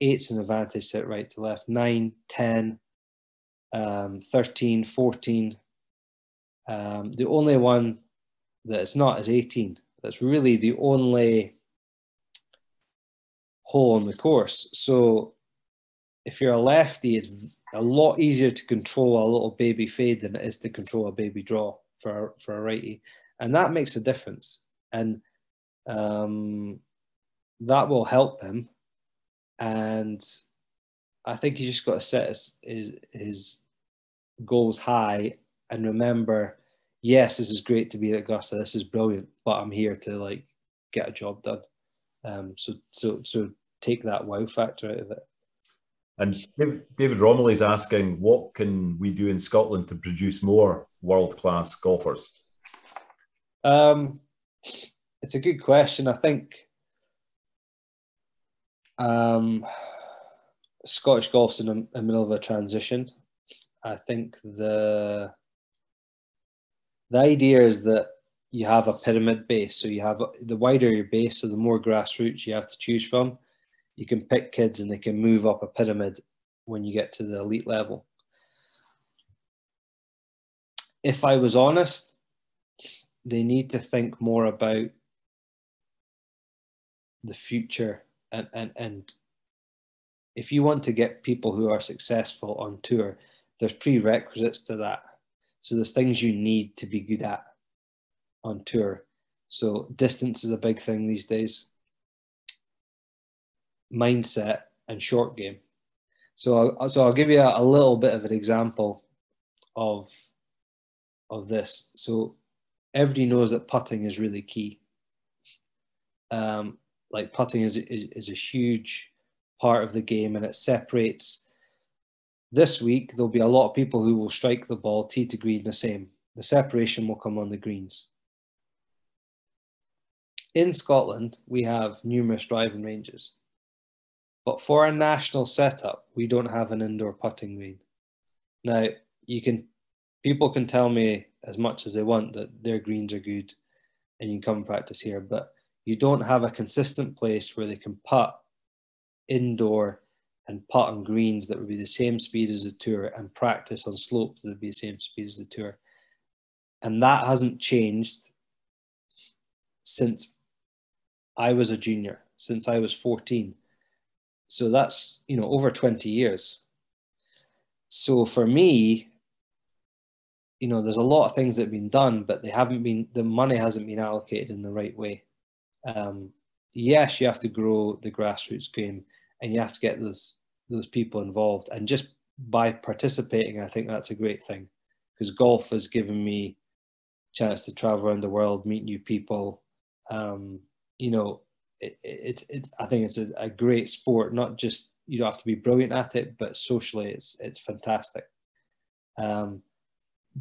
Eight's an advantage, hit it right to left. Nine, ten, um, 13, 14. Um, the only one that it's not is 18. That's really the only hole on the course. So if you're a lefty, it's a lot easier to control a little baby fade than it is to control a baby draw for for a righty, and that makes a difference. And um, that will help him. And I think he's just got to set his, his, his goals high and remember, yes, this is great to be at Augusta. This is brilliant, but I'm here to like get a job done. Um, so so so take that wow factor out of it. And David Romilly is asking, what can we do in Scotland to produce more world class golfers? Um, it's a good question. I think um, Scottish golf's in the, in the middle of a transition. I think the the idea is that you have a pyramid base. So you have the wider your base, so the more grassroots you have to choose from. You can pick kids and they can move up a pyramid when you get to the elite level. If I was honest, they need to think more about the future and, and, and if you want to get people who are successful on tour, there's prerequisites to that. So there's things you need to be good at on tour. So distance is a big thing these days. Mindset and short game. So I'll, so I'll give you a, a little bit of an example of of this. So everybody knows that putting is really key. Um, like putting is, is, is a huge part of the game and it separates. This week, there'll be a lot of people who will strike the ball tee to green the same. The separation will come on the greens. In Scotland, we have numerous driving ranges. But for a national setup, we don't have an indoor putting green. Now, you can people can tell me as much as they want that their greens are good and you can come and practice here, but you don't have a consistent place where they can putt indoor and putt on greens that would be the same speed as the tour and practice on slopes that would be the same speed as the tour. And that hasn't changed since I was a junior, since I was 14. So that's, you know, over 20 years. So for me, you know, there's a lot of things that have been done, but they haven't been, the money hasn't been allocated in the right way. Um, yes, you have to grow the grassroots game and you have to get those those people involved. And just by participating, I think that's a great thing because golf has given me chance to travel around the world, meet new people, um, you know, it, it, it, I think it's a, a great sport. Not just you don't have to be brilliant at it, but socially, it's it's fantastic. Um,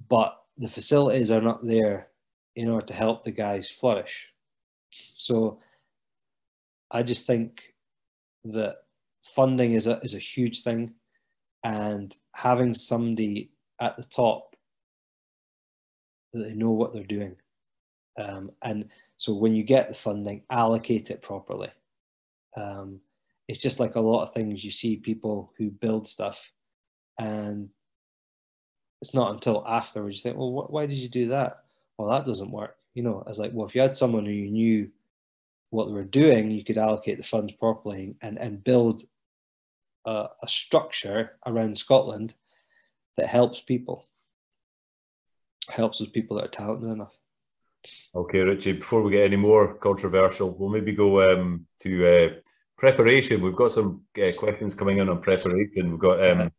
but the facilities are not there in order to help the guys flourish. So I just think that funding is a is a huge thing, and having somebody at the top that they know what they're doing, um, and so when you get the funding, allocate it properly. Um, it's just like a lot of things you see people who build stuff, and it's not until afterwards you think, well, wh- why did you do that? Well, that doesn't work. You know, it's like, well, if you had someone who you knew what they were doing, you could allocate the funds properly and, and build a, a structure around Scotland that helps people, helps with people that are talented enough. Okay, Richie, before we get any more controversial, we'll maybe go um, to uh, preparation. We've got some uh, questions coming in on preparation. We've got um,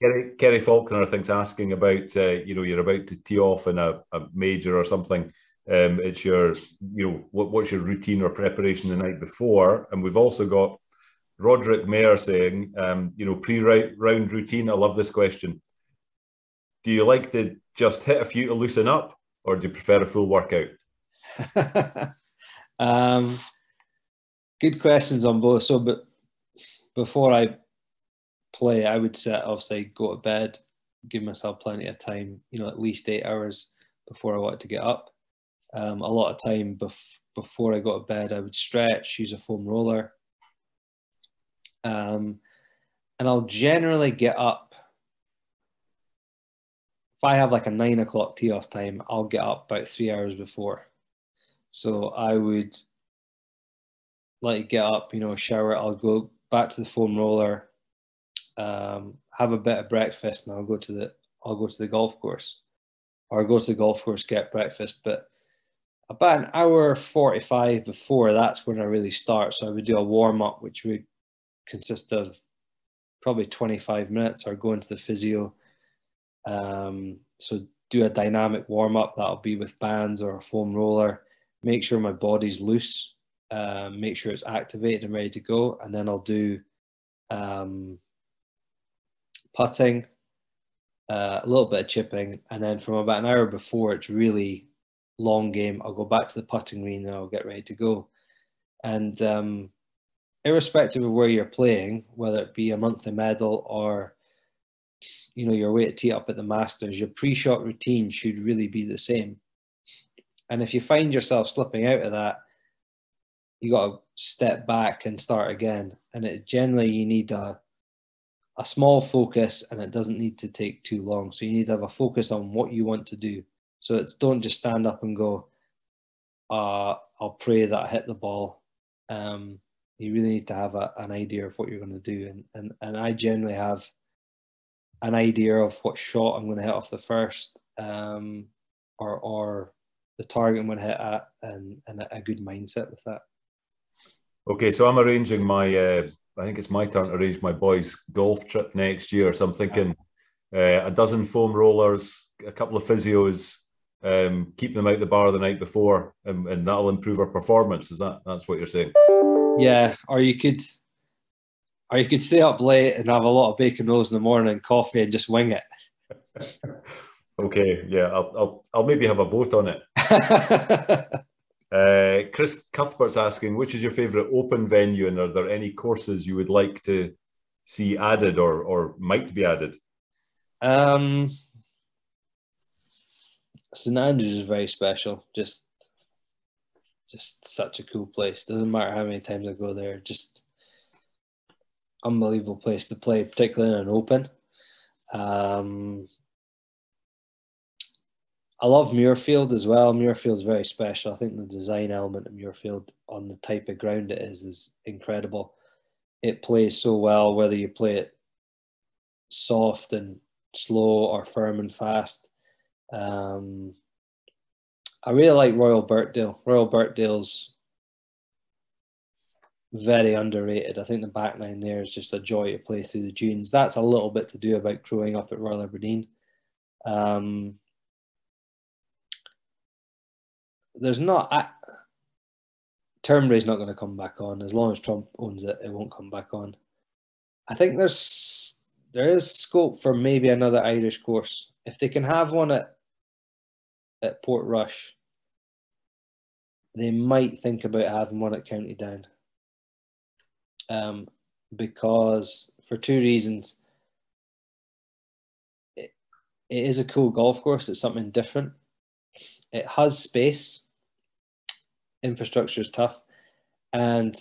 Kerry, Kerry Faulkner, I think, asking about, uh, you know, you're about to tee off in a, a major or something. Um, it's your, you know, what, what's your routine or preparation the night before? And we've also got Roderick Mayer saying, um, you know, pre-round routine. I love this question. Do you like to just hit a few to loosen up, or do you prefer a full workout? *laughs* um, good questions on both. So, but before I play, I would set obviously go to bed, give myself plenty of time, you know, at least eight hours before I want to get up. Um, a lot of time bef- before I go to bed, I would stretch, use a foam roller. Um, and I'll generally get up. If I have like a nine o'clock tee off time, I'll get up about three hours before. So I would like get up, you know, shower. I'll go back to the foam roller, um, have a bit of breakfast, and I'll go to the I'll go to the golf course, or I'll go to the golf course get breakfast. But about an hour forty five before that's when I really start. So I would do a warm up, which would consist of probably twenty five minutes, or go into the physio. Um, so do a dynamic warm up. That'll be with bands or a foam roller. Make sure my body's loose. Um, make sure it's activated and ready to go, and then I'll do um, putting, uh, a little bit of chipping, and then from about an hour before it's really long game, I'll go back to the putting green and I'll get ready to go. And um, irrespective of where you're playing, whether it be a monthly medal or you know your way to tee up at the Masters, your pre-shot routine should really be the same. And if you find yourself slipping out of that, you got to step back and start again. And it generally you need a a small focus and it doesn't need to take too long. So you need to have a focus on what you want to do. So it's don't just stand up and go, uh, I'll pray that I hit the ball. Um, you really need to have a, an idea of what you're going to do. And, and, and I generally have an idea of what shot I'm going to hit off the first um, or, or the target I'm going to hit at and, and a, a good mindset with that. Okay, so I'm arranging my uh, I think it's my turn to arrange my boys' golf trip next year. So I'm thinking uh, a dozen foam rollers, a couple of physios, um, keep them out the bar the night before, and, and, that'll improve our performance. Is that that's what you're saying? Yeah, or you could, or you could stay up late and have a lot of bacon rolls in the morning, and coffee, and just wing it. *laughs* okay, yeah, I'll, I'll I'll maybe have a vote on it. *laughs* Uh, Chris Cuthbert's asking, which is your favourite open venue, and are there any courses you would like to see added or or might be added? Um, St Andrews is very special. Just, just such a cool place. Doesn't matter how many times I go there. Just unbelievable place to play, particularly in an open. Um, I love Muirfield as well. Muirfield's very special. I think the design element of Muirfield on the type of ground it is is incredible. It plays so well whether you play it soft and slow or firm and fast. Um, I really like Royal Birkdale. Royal Birkdale's very underrated. I think the back nine there is just a joy to play through the dunes. That's a little bit to do about growing up at Royal Aberdeen. Um, there's not I, Turnberry's not going to come back on as long as Trump owns it. It won't come back on. I think there's there is scope for maybe another Irish course if they can have one at at Portrush. They might think about having one at County Down. Um, because for two reasons. It, it is a cool golf course. It's something different. It has space. Infrastructure is tough, and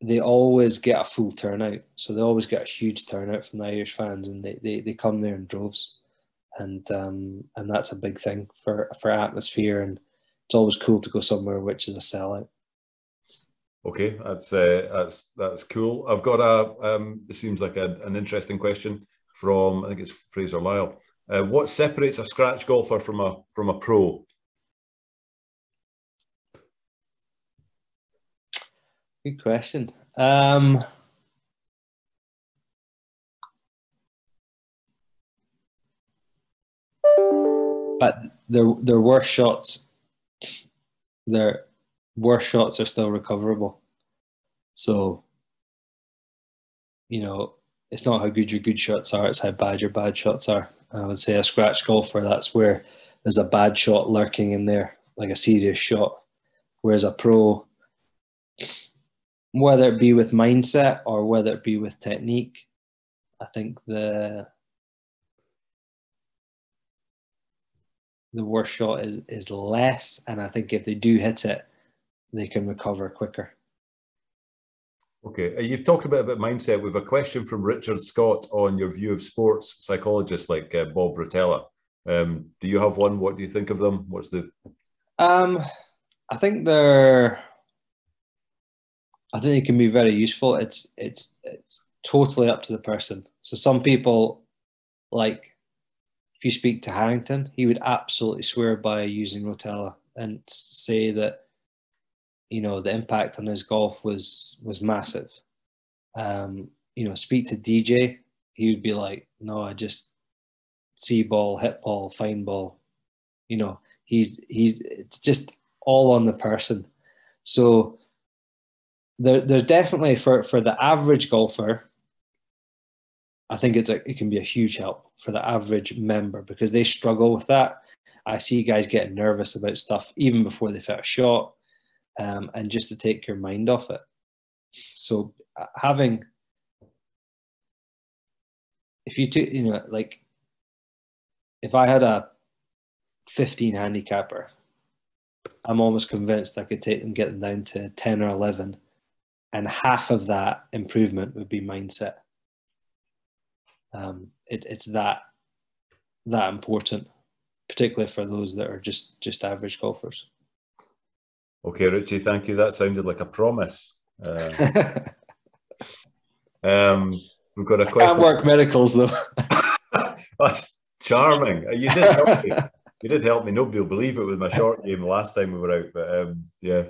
they always get a full turnout. So they always get a huge turnout from the Irish fans, and they, they, they come there in droves, and um, and that's a big thing for for atmosphere, and it's always cool to go somewhere which is a sellout. Okay, that's uh, that's that's cool. I've got a. Um, it seems like a, an interesting question from I think it's Fraser Lyle. Uh, what separates a scratch golfer from a from a pro? Good question. Um, but their their worst shots, their worst shots are still recoverable. So, you know, it's not how good your good shots are; it's how bad your bad shots are. I would say a scratch golfer, that's where there's a bad shot lurking in there, like a serious shot. Whereas a pro, whether it be with mindset or whether it be with technique, I think the the worst shot is is less, and I think if they do hit it, they can recover quicker. Okay, uh, you've talked a bit about mindset. We've a question from Richard Scott on your view of sports psychologists like uh, Bob Rotella. Um, do you have one? What do you think of them? What's the? Um, I think they're. I think it can be very useful. It's it's it's totally up to the person. So some people, like, if you speak to Harrington, he would absolutely swear by using Rotella and say that you know the impact on his golf was was massive. Um, you know, speak to DJ, he would be like, "No, I just see ball, hit ball, fine ball." You know, he's he's it's just all on the person. So there, there's definitely for for the average golfer. I think it's a, it can be a huge help for the average member because they struggle with that. I see guys getting nervous about stuff even before they fit a shot um, and just to take your mind off it. So uh, having, if you took, you know, like, if I had a 15 handicapper, I'm almost convinced I could take them, get them down to 10 or 11, and half of that improvement would be mindset. Um, it, it's that that important, particularly for those that are just just average golfers. Okay, Richie, thank you. That sounded like a promise. Uh, *laughs* um, we've got a question. Can't work miracles though. *laughs* That's charming. You did help me. You did help me. Nobody will believe it with my short game the last time we were out, but um, yeah,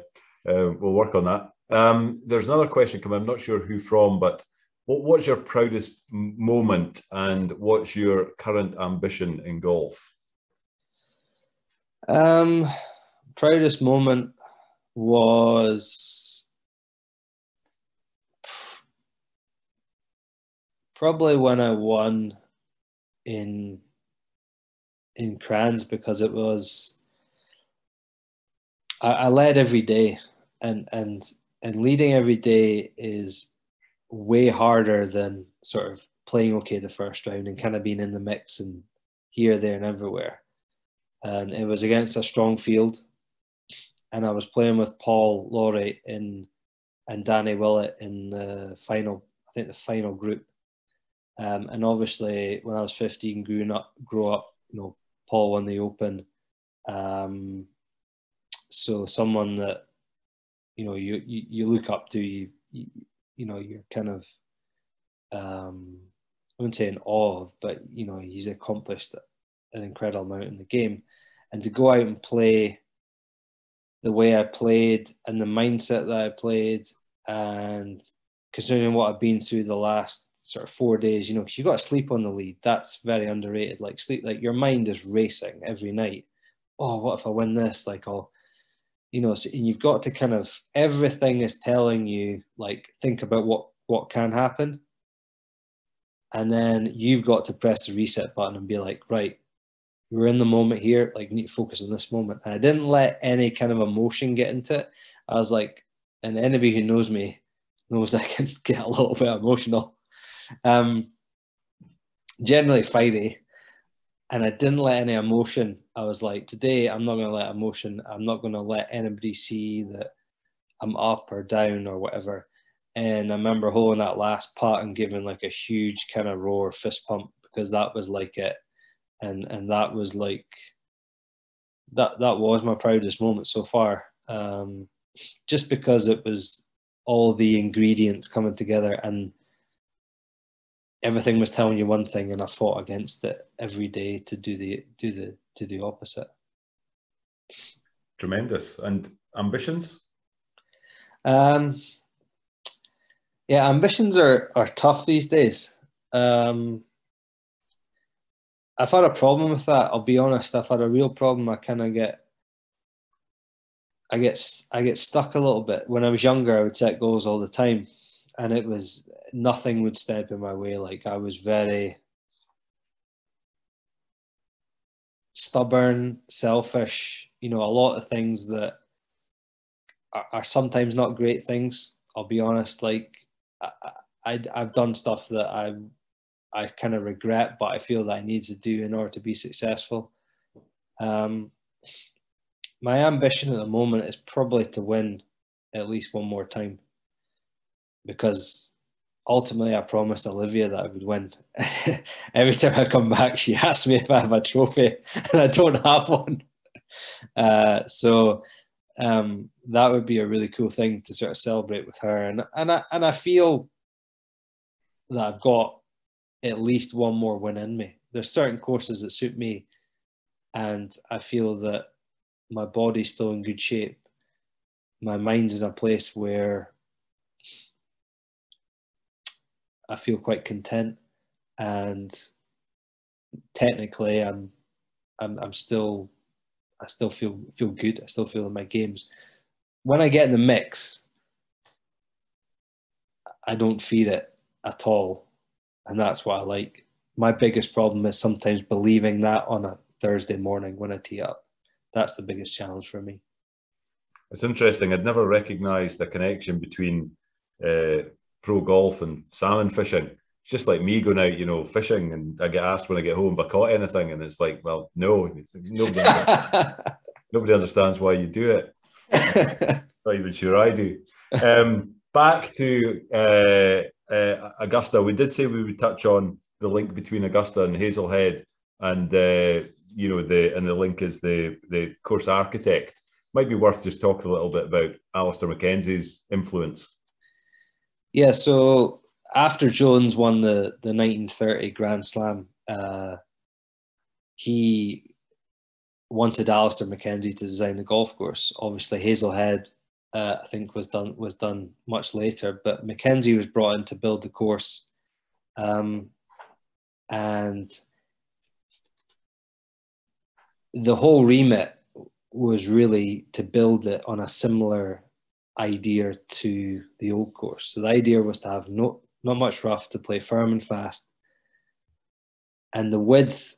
uh, we'll work on that. Um, there's another question coming. I'm not sure who from, but what, what's your proudest moment and what's your current ambition in golf? Um, proudest moment was probably when I won in in Crans because it was I, I led every day and and and leading every day is way harder than sort of playing okay the first round and kind of being in the mix and here, there, and everywhere. And it was against a strong field and I was playing with Paul Lawrie in and Danny Willett in the final, I think the final group. Um, and obviously, when I was 15, growing up, grow up, you know, Paul won the Open. Um, so someone that you know you you, you look up to, you, you, you know, you're kind of um, I wouldn't say in awe of, but you know, he's accomplished an incredible amount in the game, and to go out and play the way I played and the mindset that I played, and considering what I've been through the last sort of four days, you know, because you got to sleep on the lead. That's very underrated. Like sleep, like your mind is racing every night. Oh, what if I win this? Like, oh, you know, and you've got to kind of everything is telling you like think about what what can happen, and then you've got to press the reset button and be like, right, we're in the moment here. Like, need to focus on this moment. And I didn't let any kind of emotion get into it. I was like, and anybody who knows me knows *laughs* I can get a little bit emotional. Um, generally Friday, and I didn't let any emotion. I was like, today I'm not going to let emotion. I'm not going to let anybody see that I'm up or down or whatever. And I remember holding that last putt and giving like a huge kind of roar fist pump because that was like it, and and that was like that that was my proudest moment so far. Um, just because it was all the ingredients coming together and everything was telling you one thing and I fought against it every day to do the do the do the opposite. Tremendous. And ambitions? Um yeah, ambitions are are tough these days. Um I've had a problem with that. I'll be honest. I've had a real problem. I kind of get, I get, I get stuck a little bit. When I was younger, I would set goals all the time, and it was nothing would step in my way. Like I was very stubborn, selfish. You know, a lot of things that are, are sometimes not great things. I'll be honest. Like I, I, I've done stuff that I, I kind of regret, but I feel that I need to do in order to be successful. Um, my ambition at the moment is probably to win at least one more time because ultimately I promised Olivia that I would win. *laughs* Every time I come back, she *laughs* asks me if I have a trophy, *laughs* and I don't have one. Uh, so um, that would be a really cool thing to sort of celebrate with her, and and I and I feel that I've got at least one more win in me. There's certain courses that suit me, and I feel that my body's still in good shape. My mind's in a place where I feel quite content, and technically, I'm, I'm, I'm still, I still feel feel good. I still feel in my games. When I get in the mix, I don't feed it at all, and that's what I like. My biggest problem is sometimes believing that on a Thursday morning when I tee up. That's the biggest challenge for me. It's interesting. I'd never recognised the connection between uh, pro golf and salmon fishing. It's just like me going out, you know, fishing, and I get asked when I get home if I caught anything, and it's like, well, no, nobody, *laughs* nobody understands why you do it. *laughs* Not even sure I do. Um, back to uh, uh, Augusta, we did say we would touch on the link between Augusta and Hazelhead, and uh, you know the and the link is the the course architect. Might be worth just talking a little bit about Alister MacKenzie's influence. Yeah, so after Jones won the, the 1930 Grand Slam, uh, he wanted Alister MacKenzie to design the golf course. Obviously, Hazelhead, uh, I think, was done was done much later, but MacKenzie was brought in to build the course, um, and the whole remit was really to build it on a similar idea to the old course. So the idea was to have not, not much rough to play firm and fast. And the width,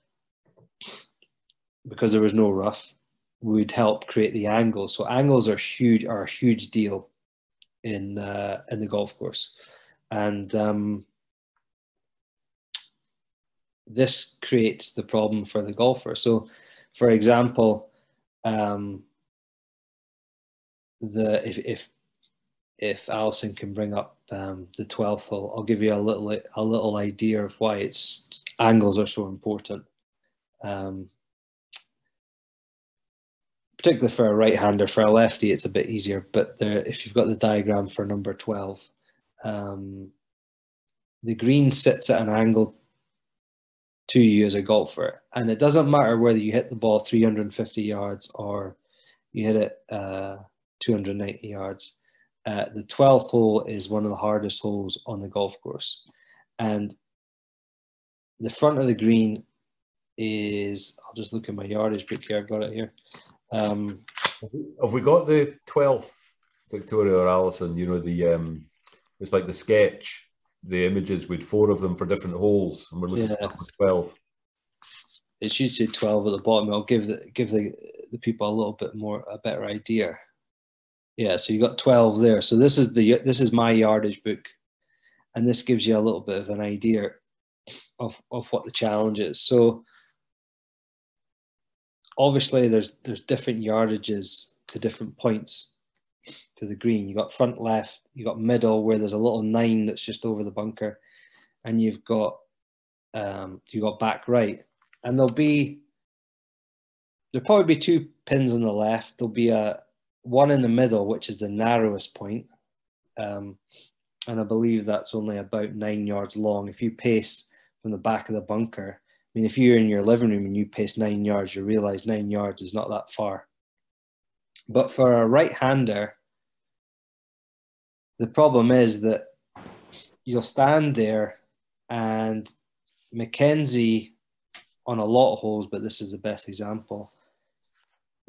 because there was no rough, would help create the angles. So angles are huge, are a huge deal in uh, in the golf course, and um, this creates the problem for the golfer. So, for example, um, the if if if Alison can bring up um, the twelfth hole, I'll give you a little a little idea of why its angles are so important. Um, particularly for a right-hander, for a lefty, it's a bit easier. But there, if you've got the diagram for number twelve, um, the green sits at an angle to you as a golfer, and it doesn't matter whether you hit the ball 350 yards or you hit it uh, 290 yards. Uh, the 12th hole is one of the hardest holes on the golf course. And the front of the green is, I'll just look at my yardage book here, I've got it here. Um, Have we got the 12th Victoria or Allison? You know, the um, it's like the sketch, the images with four of them for different holes, and we're looking yeah. for 12. It should say 12 at the bottom. I'll give the give the the people a little bit more a better idea. Yeah, so you got 12 there. So this is the this is my yardage book, and this gives you a little bit of an idea of of what the challenge is. So obviously there's there's different yardages to different points to the green. You got front left, you got middle where there's a little nine that's just over the bunker, and you've got um, you got back right, and there'll be there'll probably be two pins on the left. There'll be a one in the middle, which is the narrowest point, um, and I believe that's only about nine yards long. If you pace from the back of the bunker, I mean, if you're in your living room and you pace nine yards, you realize nine yards is not that far. But for a right-hander, the problem is that you'll stand there and MacKenzie on a lot of holes, but this is the best example.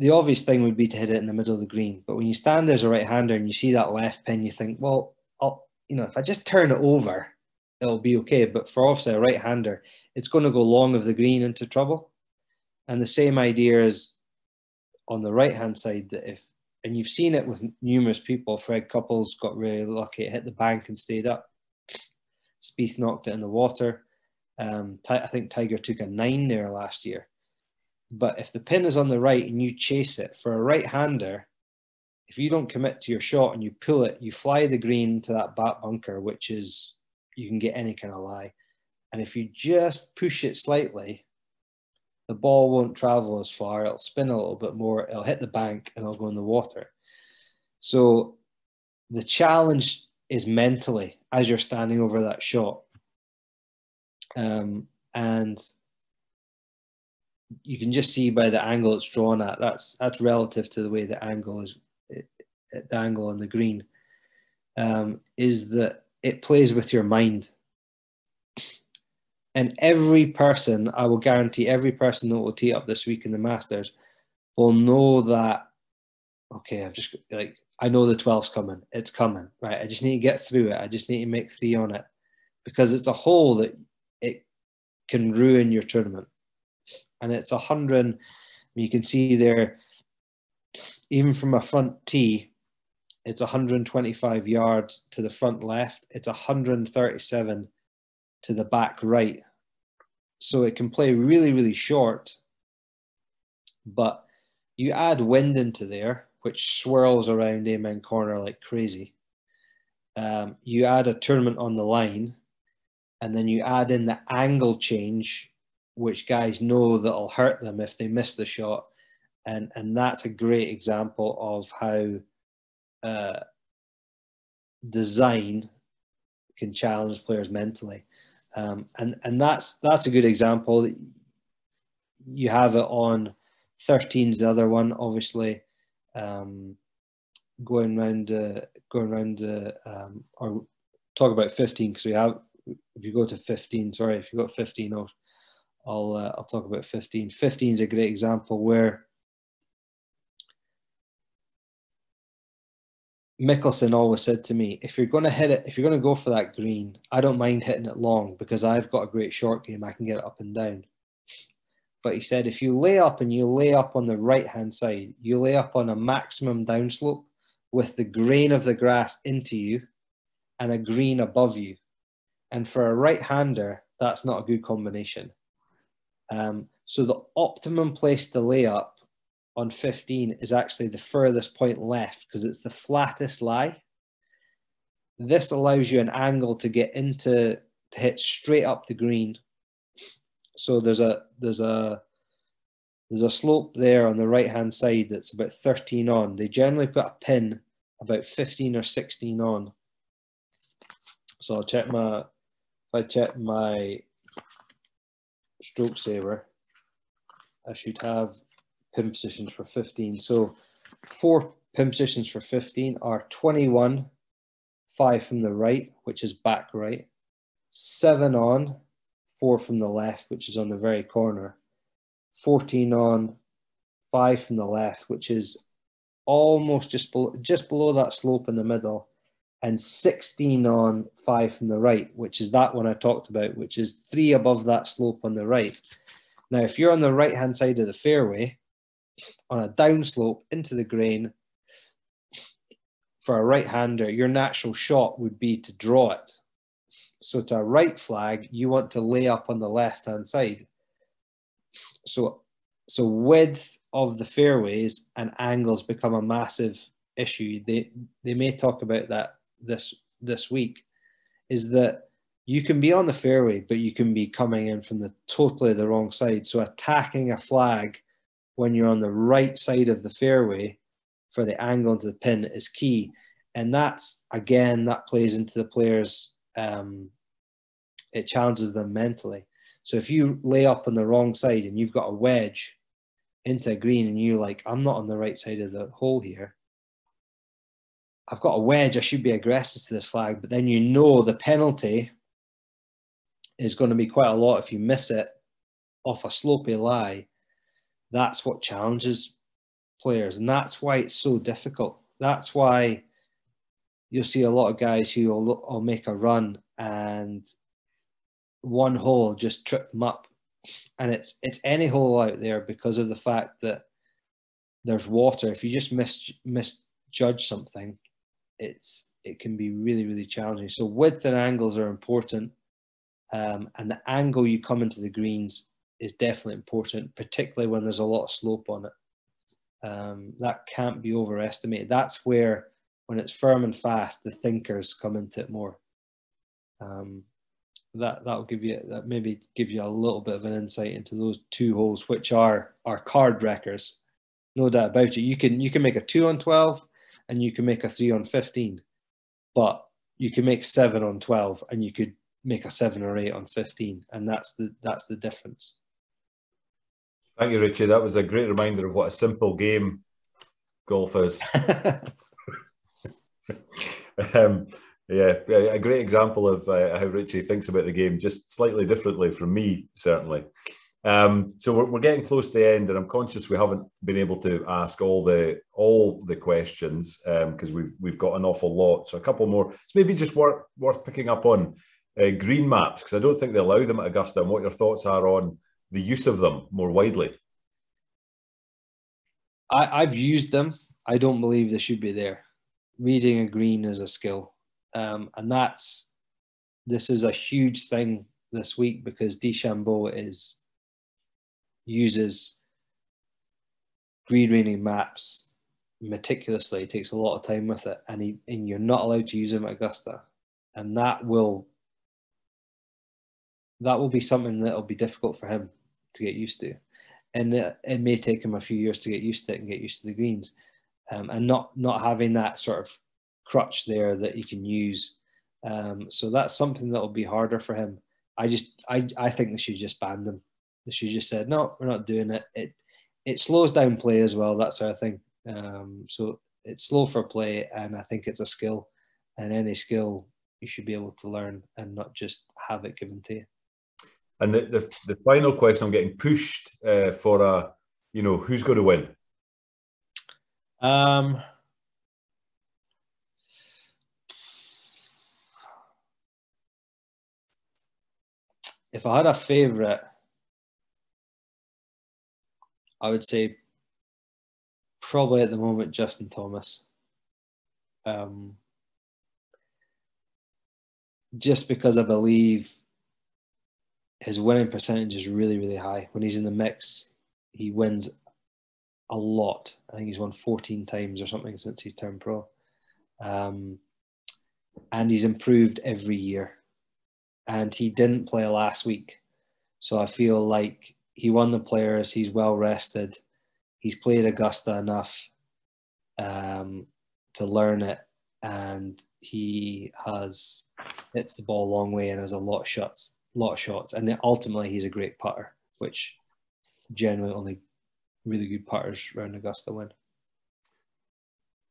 The obvious thing would be to hit it in the middle of the green. But when you stand there as a right hander and you see that left pin, you think, well, I'll, you know, if I just turn it over, it'll be okay. But for obviously a right hander, it's going to go long of the green into trouble. And the same idea is on the right hand side that if, and you've seen it with numerous people, Fred Couples got really lucky, it hit the bank and stayed up. Spieth knocked it in the water. Um, I think Tiger took a nine there last year. But if the pin is on the right and you chase it for a right hander, if you don't commit to your shot and you pull it, you fly the green to that back bunker, which is you can get any kind of lie. And if you just push it slightly, the ball won't travel as far. It'll spin a little bit more. It'll hit the bank and it'll go in the water. So the challenge is mentally as you're standing over that shot. Um, and you can just see by the angle it's drawn at. That's that's relative to the way the angle is, the angle on the green, um, is that it plays with your mind. And every person, I will guarantee, every person that will tee up this week in the Masters will know that, okay, I've just, like, I know the 12's coming. It's coming, right? I just need to get through it. I just need to make three on it because it's a hole that it can ruin your tournament. And it's a hundred, you can see there, even from a front tee, it's 125 yards to the front left. It's 137 to the back right. So it can play really, really short. But you add wind into there, which swirls around Amen Corner like crazy. Um, you add a tournament on the line, and then you add in the angle change, which guys know that'll hurt them if they miss the shot. And, and that's a great example of how uh, design can challenge players mentally, um, and and that's that's a good example. You have it on 13's the other one, obviously, um, going around uh, going around uh, um, or talk about 15 because we have if you go to 15 sorry if you got 15 I'll I'll, uh, I'll talk about 15 15 is a great example where Mickelson always said to me, if you're going to hit it, if you're going to go for that green, I don't mind hitting it long because I've got a great short game. I can get it up and down. But he said, if you lay up and you lay up on the right hand side, you lay up on a maximum downslope with the grain of the grass into you and a green above you. And for a right hander, that's not a good combination. Um, so the optimum place to lay up on 15 is actually the furthest point left because it's the flattest lie. This allows you an angle to get into to hit straight up the green. So there's a there's a there's a slope there on the right hand side that's about 13 on. They generally put a pin about 15 or 16 on. So I'll check my if I check my stroke saver, I should have pin positions for 15. So four pin positions for 15 are 21, five from the right, which is back right, seven on, four from the left, which is on the very corner, 14 on, five from the left, which is almost just below, just below that slope in the middle, and 16 on five from the right, which is that one I talked about, which is three above that slope on the right. Now, if you're on the right hand side of the fairway, on a down slope into the grain, for a right hander, your natural shot would be to draw it. So to a right flag, you want to lay up on the left hand side. So, so width of the fairways and angles become a massive issue. They they may talk about that this this week. Is that you can be on the fairway, but you can be coming in from the totally the wrong side. So attacking a flag when you're on the right side of the fairway for the angle into the pin is key. And that's again that plays into the players. Um, it challenges them mentally. So if you lay up on the wrong side and you've got a wedge into a green and you're like, I'm not on the right side of the hole here. I've got a wedge. I should be aggressive to this flag, but then you know the penalty is going to be quite a lot if you miss it off a slopey lie. That's what challenges players, and that's why it's so difficult. That's why you'll see a lot of guys who will, will make a run and one hole just trip them up, and it's it's any hole out there because of the fact that there's water. If you just mis misjudge something, it's it can be really really challenging. So width and angles are important, um, and the angle you come into the greens is definitely important, particularly when there's a lot of slope on it. Um, that can't be overestimated. That's where, when it's firm and fast, the thinkers come into it more. Um, that that'll give you that maybe give you a little bit of an insight into those two holes, which are are card wreckers, no doubt about it. You can you can make a two on twelve, and you can make a three on fifteen, but you can make seven on twelve, and you could make a seven or eight on fifteen, and that's the that's the difference. Thank you, Richie. That was a great reminder of what a simple game golf is. *laughs* *laughs* um, yeah, a great example of uh, how Richie thinks about the game, just slightly differently from me, certainly. Um, so we're, we're, getting close to the end, and I'm conscious we haven't been able to ask all the all the questions because um, we've we've got an awful lot. So a couple more. It's maybe just worth worth picking up on uh, green maps because I don't think they allow them at Augusta. And what your thoughts are on the use of them more widely? I, I've used them. I don't believe they should be there. Reading a green is a skill, um, and that's this is a huge thing this week because DeChambeau is uses green reading maps meticulously. Takes a lot of time with it, and he, and you're not allowed to use them at Augusta, and that will that will be something that will be difficult for him to get used to, and it, it, may take him a few years to get used to it and get used to the greens, um, and not not having that sort of crutch there that he can use. Um, so that's something that will be harder for him. I just I I think they should just ban them. Should just said no, we're not doing it. It it slows down play as well. That sort of thing. Um, so it's slow for play, and I think it's a skill, and any skill you should be able to learn and not just have it given to you. And the, the, the final question I'm getting pushed uh, for a, you know, who's going to win? Um, if I had a favorite, I would say probably at the moment Justin Thomas. Um, just because I believe his winning percentage is really, really high. When he's in the mix, he wins a lot. I think he's won 14 times or something since he's turned pro. Um, and he's improved every year. And he didn't play last week. So I feel like he won the players, he's well rested, he's played Augusta enough um, to learn it, and he has hits the ball a long way and has a lot of shots lot of shots, and then ultimately he's a great putter, which generally only really good putters around Augusta win.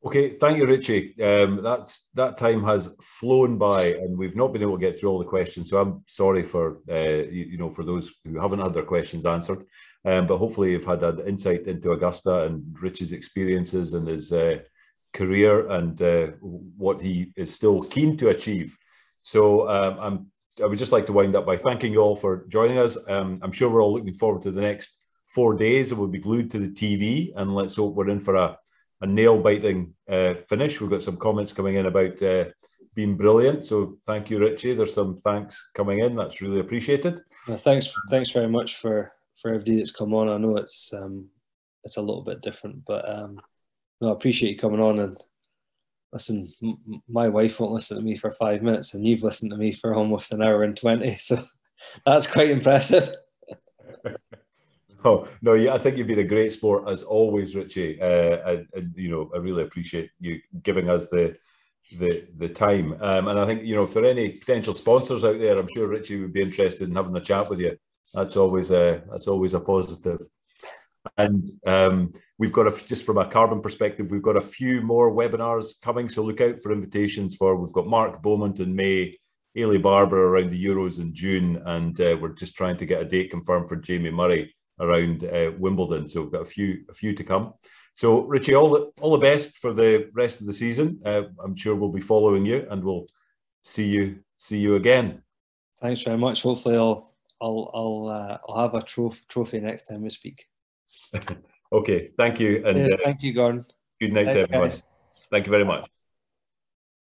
Okay, thank you, Richie. Um, that's that time has flown by, and we've not been able to get through all the questions. So I'm sorry for uh, you, you, know for those who haven't had their questions answered. Um, but hopefully, you've had an insight into Augusta and Richie's experiences and his uh, career and uh, what he is still keen to achieve. So um, I'm I would just like to wind up by thanking you all for joining us. Um, I'm sure we're all looking forward to the next four days. We'll be glued to the TV, and let's hope we're in for a a nail biting uh, finish. We've got some comments coming in about uh, being brilliant. So thank you, Richie. There's some thanks coming in. That's really appreciated. Well, thanks, thanks very much for for everybody that's come on. I know it's um, it's a little bit different, but um, no, I appreciate you coming on and listen. My wife won't listen to me for five minutes, and you've listened to me for almost an hour and twenty. *laughs* So that's quite impressive. *laughs* Oh no, yeah, I think you've been a great sport as always, Richie. Uh, you know, I really appreciate you giving us the the the time. Um, and I think you know, if there are any potential sponsors out there, I'm sure Richie would be interested in having a chat with you. That's always a that's always a positive. And um, we've got a just from a carbon perspective, we've got a few more webinars coming. So look out for invitations for. We've got Mark Beaumont in May, Eilidh Barbour around the Euros in June, and uh, we're just trying to get a date confirmed for Jamie Murray around uh, Wimbledon. So we've got a few a few to come. So Richie, all the all the best for the rest of the season. Uh, I'm sure we'll be following you, and we'll see you see you again. Thanks very much. Hopefully, I'll I'll I'll uh, I'll have a trophy trophy next time we speak. *laughs* okay, thank you, and yeah, thank you, Gordon. Good night, Thanks, everyone. Guys. Thank you very much.